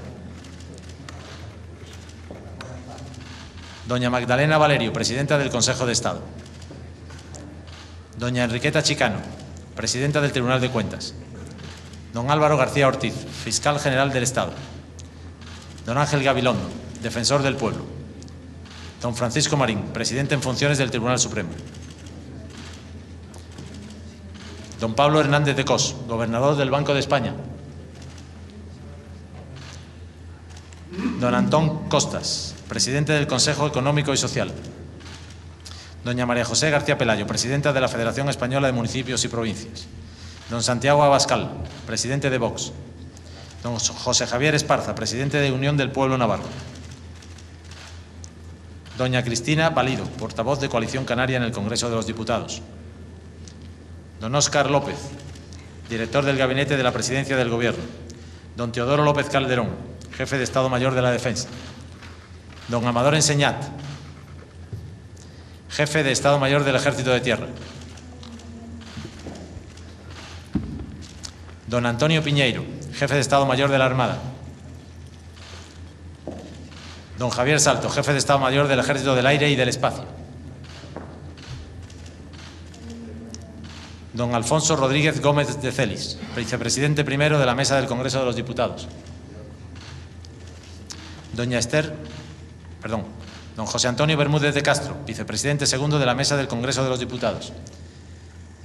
Doña Magdalena Valerio, presidenta del Consejo de Estado. Doña Enriqueta Chicano, presidenta del Tribunal de Cuentas. Don Álvaro García Ortiz, fiscal general del Estado. Don Ángel Gabilondo, defensor del pueblo. Don Francisco Marín, presidente en funciones del Tribunal Supremo. Don Pablo Hernández de Cos, gobernador del Banco de España. Don Antón Costas, presidente del Consejo Económico y Social. Doña María José García Pelayo, presidenta de la Federación Española de Municipios y Provincias. Don Santiago Abascal, presidente de Vox. Don José Javier Esparza, presidente de Unión del Pueblo Navarro. Doña Cristina Valido, portavoz de Coalición Canaria en el Congreso de los Diputados. Don Óscar López, director del Gabinete de la Presidencia del Gobierno. Don Teodoro López Calderón, jefe de Estado Mayor de la Defensa. Don Amador Enseñat, jefe de Estado Mayor del Ejército de Tierra. Don Antonio Piñeiro, jefe de Estado Mayor de la Armada. Don Javier Salto, jefe de Estado Mayor del Ejército del Aire y del Espacio. Don Alfonso Rodríguez Gómez de Celis, vicepresidente primero de la Mesa del Congreso de los Diputados. Doña Esther, perdón, don José Antonio Bermúdez de Castro, vicepresidente segundo de la Mesa del Congreso de los Diputados.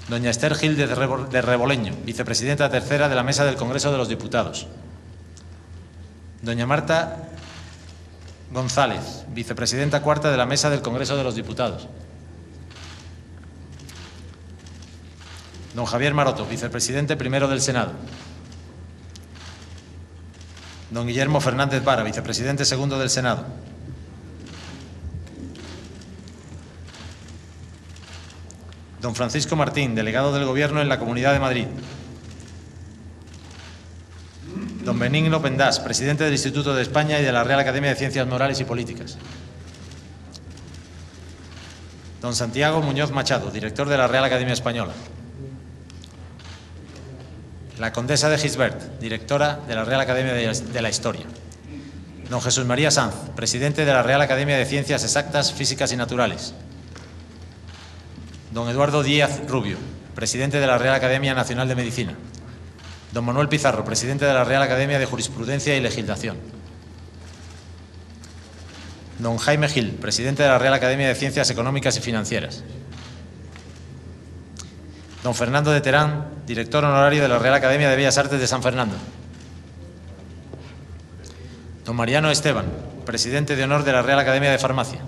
Doña Esther Gil de Reboleño, vicepresidenta tercera de la Mesa del Congreso de los Diputados. Doña Marta González, vicepresidenta cuarta de la Mesa del Congreso de los Diputados. Don Javier Maroto, vicepresidente primero del Senado. Don Guillermo Fernández Vara, vicepresidente segundo del Senado. Don Francisco Martín, delegado del Gobierno en la Comunidad de Madrid. Don Benigno Pendás, presidente del Instituto de España y de la Real Academia de Ciencias Morales y Políticas. Don Santiago Muñoz Machado, director de la Real Academia Española. La Condesa de Gisbert, directora de la Real Academia de la Historia. Don Jesús María Sanz, presidente de la Real Academia de Ciencias Exactas, Físicas y Naturales. Don Eduardo Díaz Rubio, presidente de la Real Academia Nacional de Medicina. Don Manuel Pizarro, presidente de la Real Academia de Jurisprudencia y Legislación. Don Jaime Gil, presidente de la Real Academia de Ciencias Económicas y Financieras. Don Fernando de Terán, director honorario de la Real Academia de Bellas Artes de San Fernando. Don Mariano Esteban, presidente de honor de la Real Academia de Farmacia.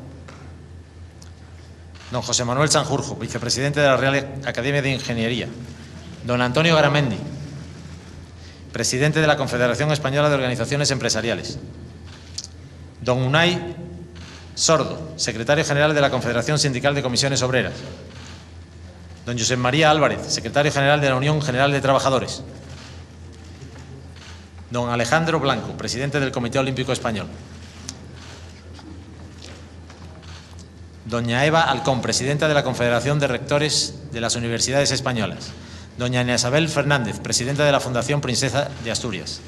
Don José Manuel Sanjurjo, vicepresidente de la Real Academia de Ingeniería. Don Antonio Garamendi, presidente de la Confederación Española de Organizaciones Empresariales. Don Unai Sordo, secretario general de la Confederación Sindical de Comisiones Obreras. Don José María Álvarez, secretario general de la Unión General de Trabajadores. Don Alejandro Blanco, presidente del Comité Olímpico Español. Doña Eva Alcón, presidenta de la Confederación de Rectores de las Universidades Españolas. Doña Isabel Fernández, presidenta de la Fundación Princesa de Asturias.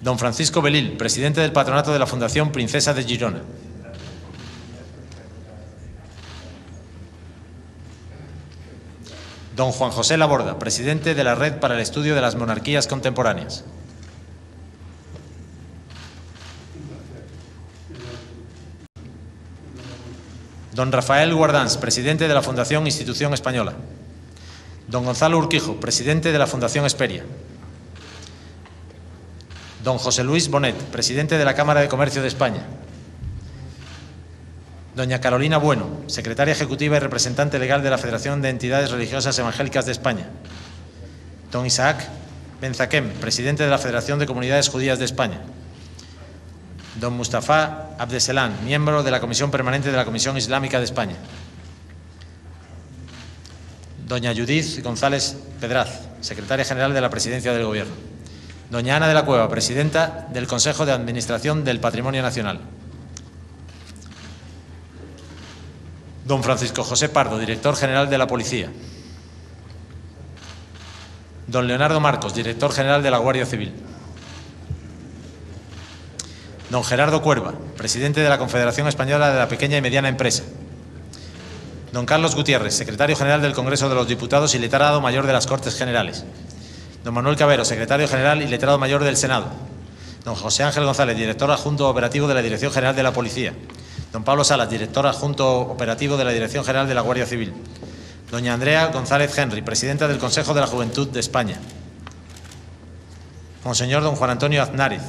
Don Francisco Belil, presidente del patronato de la Fundación Princesa de Girona. Don Juan José Laborda, presidente de la Red para el Estudio de las Monarquías Contemporáneas. Don Rafael Guardans, presidente de la Fundación Institución Española. Don Gonzalo Urquijo, presidente de la Fundación Esperia. Don José Luis Bonet, presidente de la Cámara de Comercio de España. Doña Carolina Bueno, secretaria ejecutiva y representante legal de la Federación de Entidades Religiosas Evangélicas de España. Don Isaac Benzaquem, presidente de la Federación de Comunidades Judías de España. Don Mustafa Abdeselán, miembro de la Comisión Permanente de la Comisión Islámica de España. Doña Judith González Pedraz, secretaria general de la Presidencia del Gobierno. Doña Ana de la Cueva, presidenta del Consejo de Administración del Patrimonio Nacional. Don Francisco José Pardo, director general de la Policía. Don Leonardo Marcos, director general de la Guardia Civil. Don Gerardo Cuerva, presidente de la Confederación Española de la Pequeña y Mediana Empresa. Don Carlos Gutiérrez, secretario general del Congreso de los Diputados y letrado mayor de las Cortes Generales. Don Manuel Cabero, secretario general y letrado mayor del Senado. Don José Ángel González, director adjunto operativo de la Dirección General de la Policía. Don Pablo Salas, director adjunto operativo de la Dirección General de la Guardia Civil. Doña Andrea González Henry, presidenta del Consejo de la Juventud de España. Monseñor don Juan Antonio Aznárez,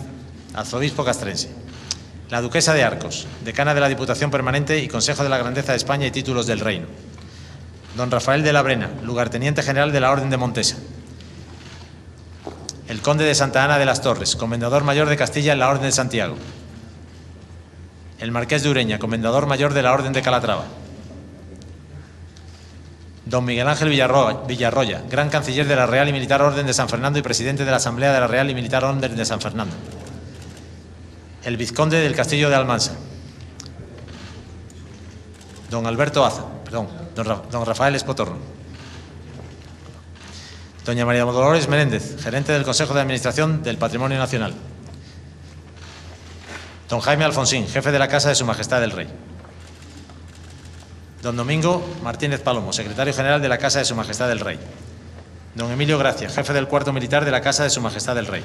arzobispo castrense. La duquesa de Arcos, decana de la Diputación Permanente y Consejo de la Grandeza de España y títulos del Reino. Don Rafael de la Brena, lugarteniente general de la Orden de Montesa el conde de Santa Ana de las Torres, comendador mayor de Castilla en la Orden de Santiago. El marqués de Ureña, comendador mayor de la Orden de Calatrava. Don Miguel Ángel Villarroya, gran canciller de la Real y Militar Orden de San Fernando y presidente de la Asamblea de la Real y Militar Orden de San Fernando. El vizconde del Castillo de Almansa. Don Alberto Aza, perdón, don Rafael Espotorno. Doña María Dolores Menéndez, gerente del Consejo de Administración del Patrimonio Nacional. Don Jaime Alfonsín, jefe de la Casa de Su Majestad el Rey. Don Domingo Martínez Palomo, secretario general de la Casa de Su Majestad el Rey. Don Emilio Gracia, jefe del Cuarto Militar de la Casa de Su Majestad el Rey.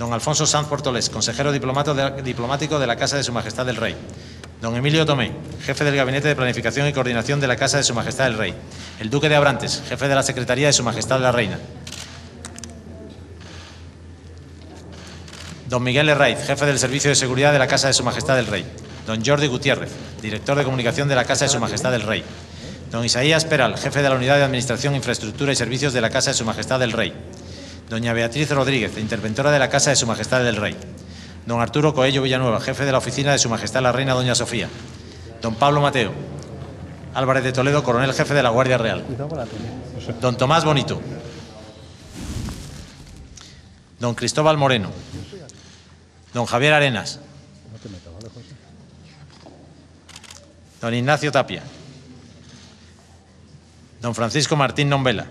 Don Alfonso Sanz Portolés, consejero diplomático de la Casa de Su Majestad el Rey. Don Emilio Tomé, jefe del Gabinete de Planificación y Coordinación de la Casa de Su Majestad el Rey. El Duque de Abrantes, jefe de la Secretaría de Su Majestad la Reina. Don Miguel Herraiz, jefe del Servicio de Seguridad de la Casa de Su Majestad el Rey. Don Jordi Gutiérrez, director de Comunicación de la Casa de Su Majestad el Rey. Don Isaías Peral, jefe de la Unidad de Administración, Infraestructura y Servicios de la Casa de Su Majestad el Rey. Doña Beatriz Rodríguez, interventora de la Casa de Su Majestad el Rey don Arturo Coello Villanueva, jefe de la oficina de Su Majestad la Reina Doña Sofía, don Pablo Mateo, Álvarez de Toledo, coronel jefe de la Guardia Real. Don Tomás Bonito. Don Cristóbal Moreno. Don Javier Arenas. Don Ignacio Tapia. Don Francisco Martín Nombela.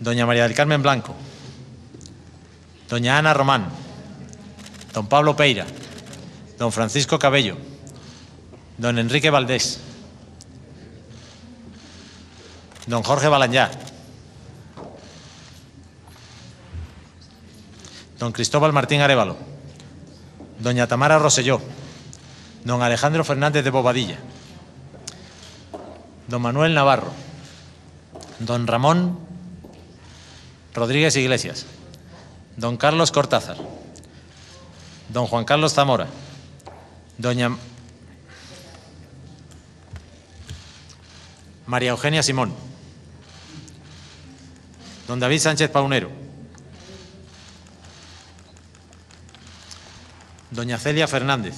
Doña María del Carmen Blanco. Doña Ana Román. Don Pablo Peira. Don Francisco Cabello. Don Enrique Valdés. Don Jorge Balanyá. Don Cristóbal Martín Arevalo. Doña Tamara Roselló. Don Alejandro Fernández de Bobadilla. Don Manuel Navarro. Don Ramón Rodríguez Iglesias. Don Carlos Cortázar. Don Juan Carlos Zamora. Doña María Eugenia Simón. Don David Sánchez Paunero. Doña Celia Fernández.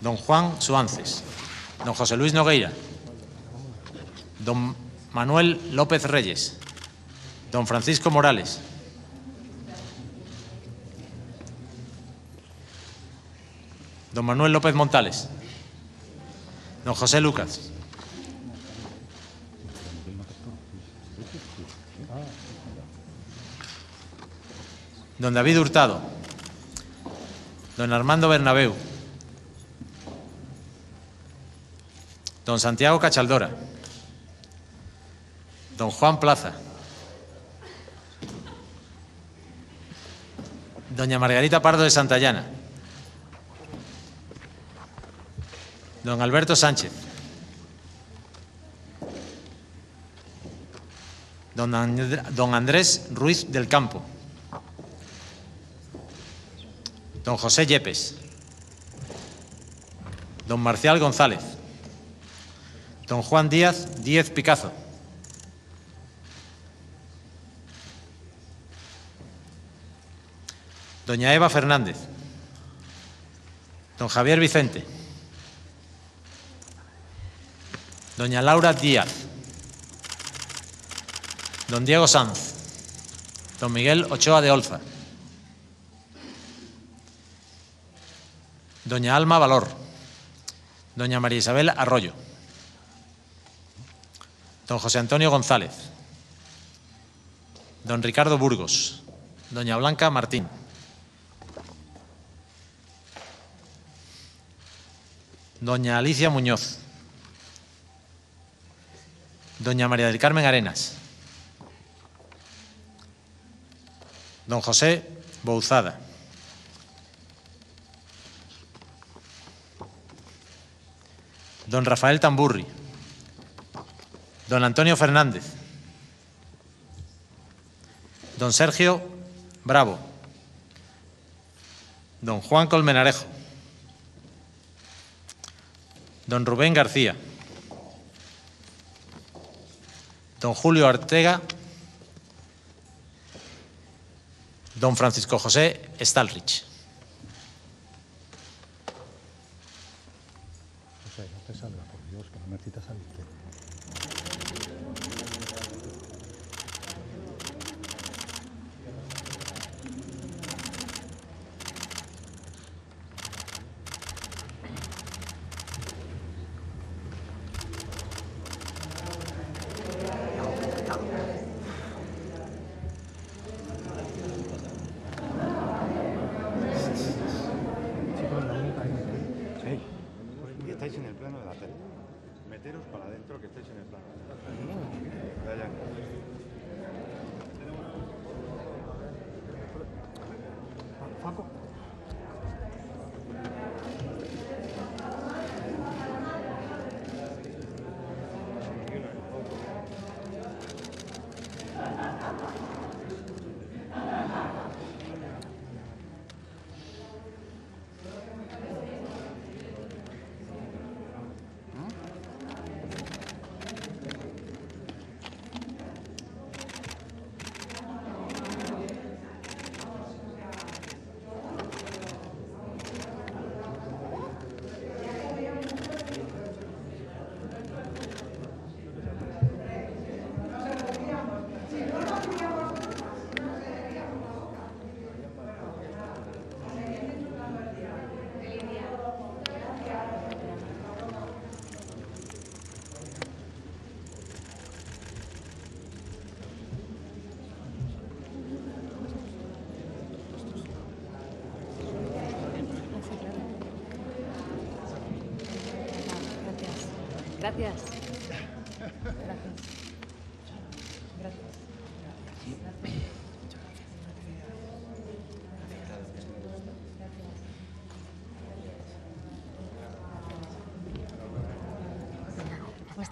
Don Juan Suances. Don José Luis Nogueira. Don Manuel López Reyes. Don Francisco Morales. Don Manuel López Montales. Don José Lucas. Don David Hurtado. Don Armando Bernabeu. Don Santiago Cachaldora. Don Juan Plaza. Doña Margarita Pardo de Santayana. Don Alberto Sánchez. Don, don Andrés Ruiz del Campo. Don José Yepes. Don Marcial González. Don Juan Díaz Díez Picazo. Doña Eva Fernández. Don Javier Vicente. Doña Laura Díaz. Don Diego Sanz. Don Miguel Ochoa de Olza. Doña Alma Valor. Doña María Isabel Arroyo. Don José Antonio González. Don Ricardo Burgos. Doña Blanca Martín. Doña Alicia Muñoz. Doña María del Carmen Arenas. Don José Bouzada. Don Rafael Tamburri. Don Antonio Fernández. Don Sergio Bravo. Don Juan Colmenarejo. Don Rubén García. Don Julio Ortega. Don Francisco José Stalrich.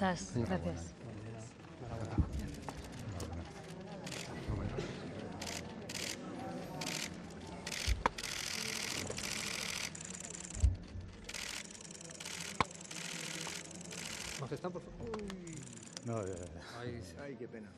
Gracias. ¿Nos están, por favor? No, Ay, qué pena.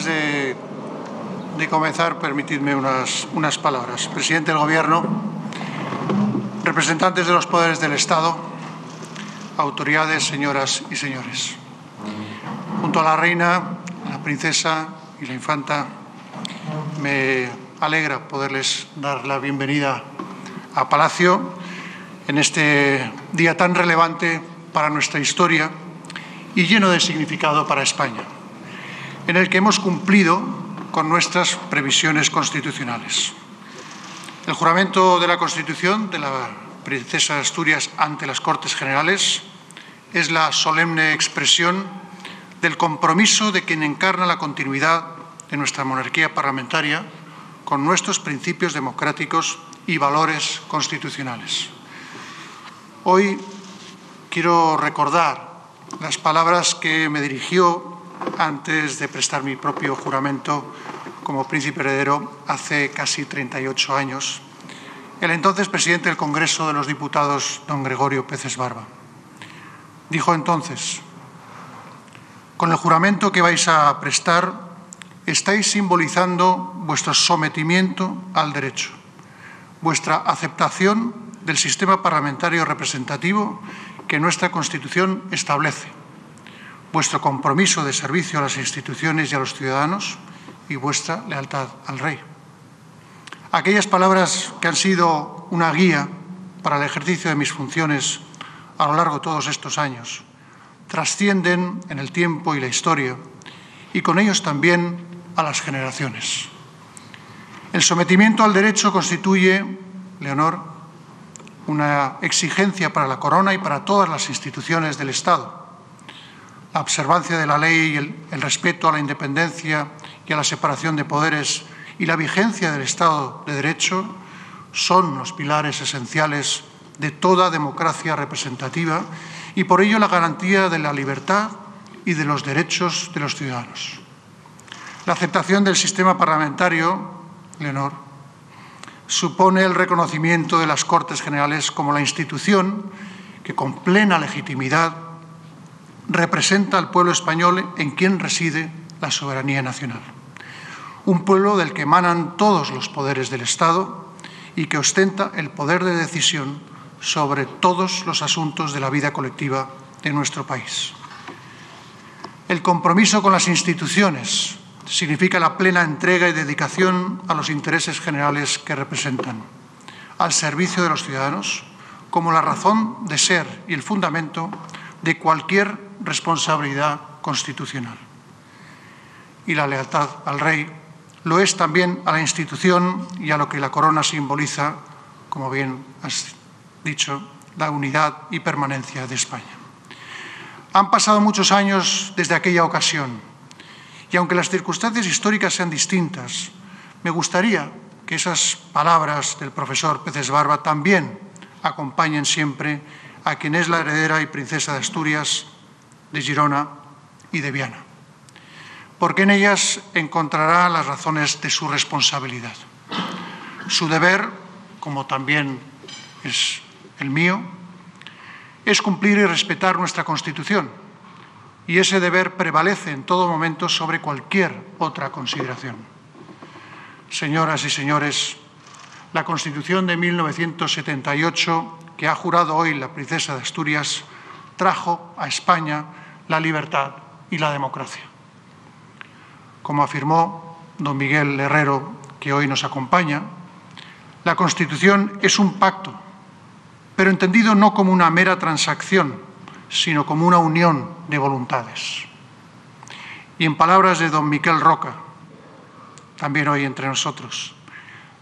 Antes de, de comenzar, permitidme unas, unas palabras. Presidente del Gobierno, representantes de los poderes del Estado, autoridades, señoras y señores. Junto a la reina, la princesa y la infanta, me alegra poderles dar la bienvenida a Palacio en este día tan relevante para nuestra historia y lleno de significado para España, en el que hemos cumplido con nuestras previsiones constitucionales. El juramento de la Constitución de la princesa de Asturias ante las Cortes Generales es la solemne expresión del compromiso de quien encarna la continuidad de nuestra monarquía parlamentaria con nuestros principios democráticos y valores constitucionales. Hoy quiero recordar las palabras que me dirigió antes de prestar mi propio juramento como príncipe heredero hace casi 38 años, el entonces presidente del Congreso de los Diputados, don Gregorio Peces Barba. Dijo entonces, con el juramento que vais a prestar, estáis simbolizando vuestro sometimiento al derecho, vuestra aceptación del sistema parlamentario representativo que nuestra Constitución establece, vuestro compromiso de servicio a las instituciones y a los ciudadanos y vuestra lealtad al Rey. Aquellas palabras que han sido una guía para el ejercicio de mis funciones a lo largo de todos estos años trascienden en el tiempo y la historia y con ellos también a las generaciones. El sometimiento al derecho constituye, Leonor, una exigencia para la corona y para todas las instituciones del Estado. La observancia de la ley el, el, respeto a la independencia y a la separación de poderes y la vigencia del Estado de Derecho son los pilares esenciales de toda democracia representativa y por ello la garantía de la libertad y de los derechos de los ciudadanos. La aceptación del sistema parlamentario, Leonor, supone el reconocimiento de las Cortes Generales como la institución que con plena legitimidad representa al pueblo español en quien reside la soberanía nacional. Un pueblo del que emanan todos los poderes del Estado y que ostenta el poder de decisión sobre todos los asuntos de la vida colectiva de nuestro país. El compromiso con las instituciones significa la plena entrega y dedicación a los intereses generales que representan, al servicio de los ciudadanos, como la razón de ser y el fundamento de cualquier responsabilidad constitucional. Y la lealtad al rey lo es también a la institución y a lo que la corona simboliza, como bien has dicho, la unidad y permanencia de España. Han pasado muchos años desde aquella ocasión y aunque las circunstancias históricas sean distintas, me gustaría que esas palabras del profesor Peces Barba también acompañen siempre a quien es la heredera y princesa de Asturias, de Girona y de Viana, porque en ellas encontrará las razones de su responsabilidad. Su deber, como también es el mío, es cumplir y respetar nuestra Constitución, y ese deber prevalece en todo momento sobre cualquier otra consideración. Señoras y señores, la Constitución de 1978, que ha jurado hoy la princesa de Asturias, trajo a España la libertad y la democracia. Como afirmó don Miguel Herrero, que hoy nos acompaña, la Constitución es un pacto, pero entendido no como una mera transacción, sino como una unión de voluntades. Y en palabras de don Miquel Roca, también hoy entre nosotros,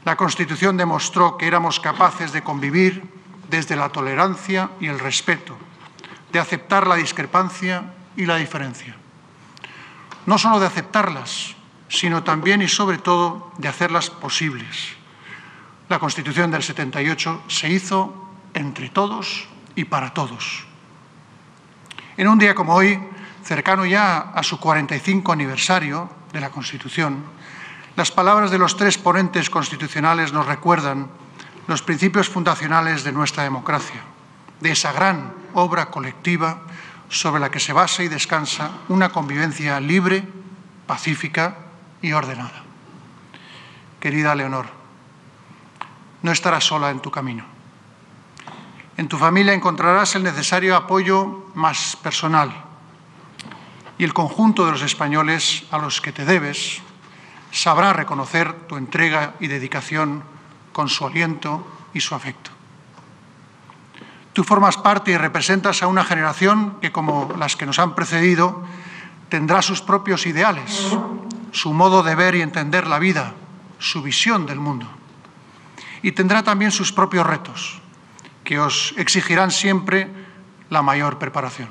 la Constitución demostró que éramos capaces de convivir desde la tolerancia y el respeto, de aceptar la discrepancia y la diferencia. No solo de aceptarlas, sino también y sobre todo de hacerlas posibles. La Constitución del 78 se hizo entre todos y para todos. En un día como hoy, cercano ya a su 45 aniversario de la Constitución, las palabras de los tres ponentes constitucionales nos recuerdan los principios fundacionales de nuestra democracia, de esa gran obra colectiva sobre la que se basa y descansa una convivencia libre, pacífica y ordenada. querida Leonor, no estarás sola en tu camino. En tu familia encontrarás el necesario apoyo más personal y el conjunto de los españoles a los que te debes sabrá reconocer tu entrega y dedicación con su aliento y su afecto. Tú formas parte y representas a una generación que, como las que nos han precedido, tendrá sus propios ideales, su modo de ver y entender la vida, su visión del mundo. Y tendrá también sus propios retos, que os exigirán siempre la mayor preparación.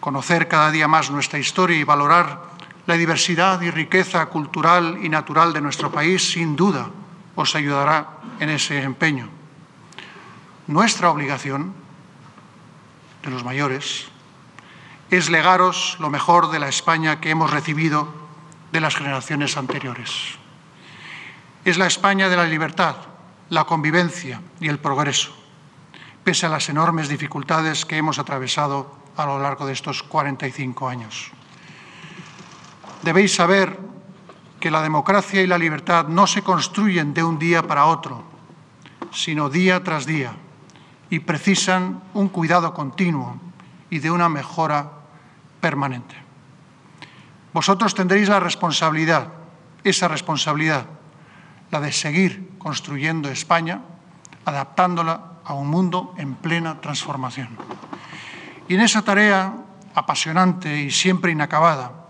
Conocer cada día más nuestra historia y valorar la diversidad y riqueza cultural y natural de nuestro país, sin duda, os ayudará en ese empeño. Nuestra obligación, de los mayores, es legaros lo mejor de la España que hemos recibido de las generaciones anteriores. Es la España de la libertad, la convivencia y el progreso, pese a las enormes dificultades que hemos atravesado a lo largo de estos 45 años. Debéis saber que la democracia y la libertad no se construyen de un día para otro, sino día tras día, y precisan un cuidado continuo y de una mejora permanente. Vosotros tendréis la responsabilidad, esa responsabilidad, la de seguir construyendo España, adaptándola a un mundo en plena transformación. Y en esa tarea apasionante y siempre inacabada,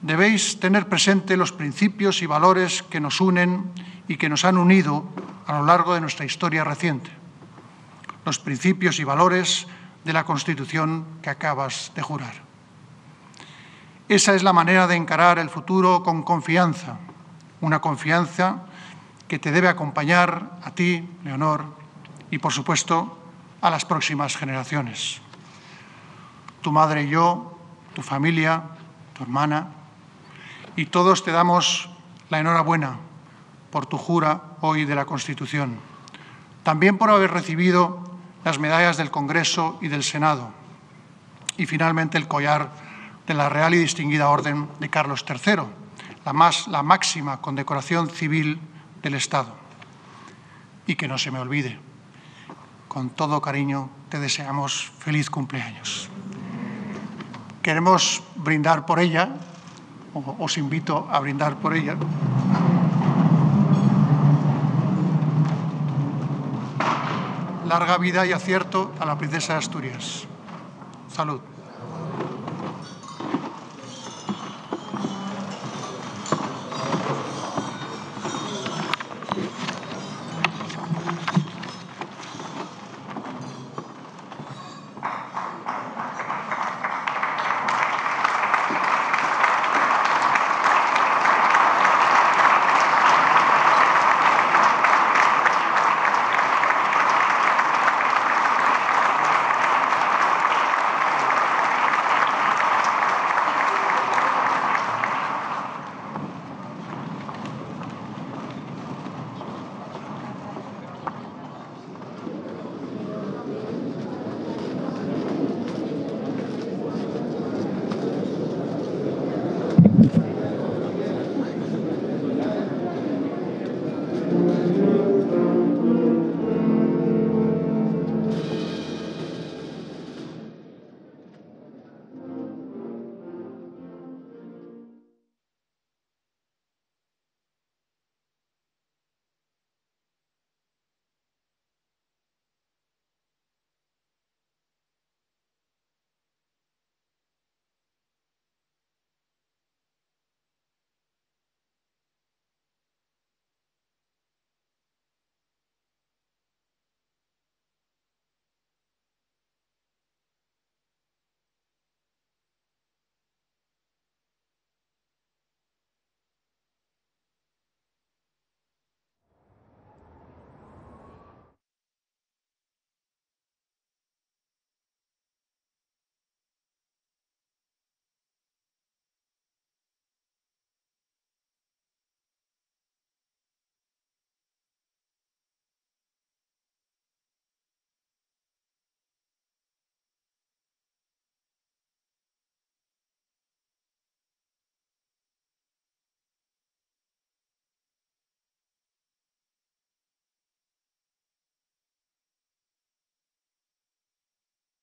debéis tener presente los principios y valores que nos unen y que nos han unido a lo largo de nuestra historia reciente. Los principios y valores de la Constitución que acabas de jurar. Esa es la manera de encarar el futuro con confianza, una confianza que te debe acompañar a ti, Leonor, y por supuesto a las próximas generaciones. Tu madre y yo, tu familia, tu hermana, y todos te damos la enhorabuena por tu jura hoy de la Constitución, también por haber recibido las medallas del Congreso y del Senado y finalmente el collar de la Real y Distinguida Orden de Carlos III, la, más, la máxima condecoración civil del Estado. Y que no se me olvide, con todo cariño te deseamos feliz cumpleaños. Queremos brindar por ella, os invito a brindar por ella. Larga vida y acierto a la princesa de Asturias. Salud.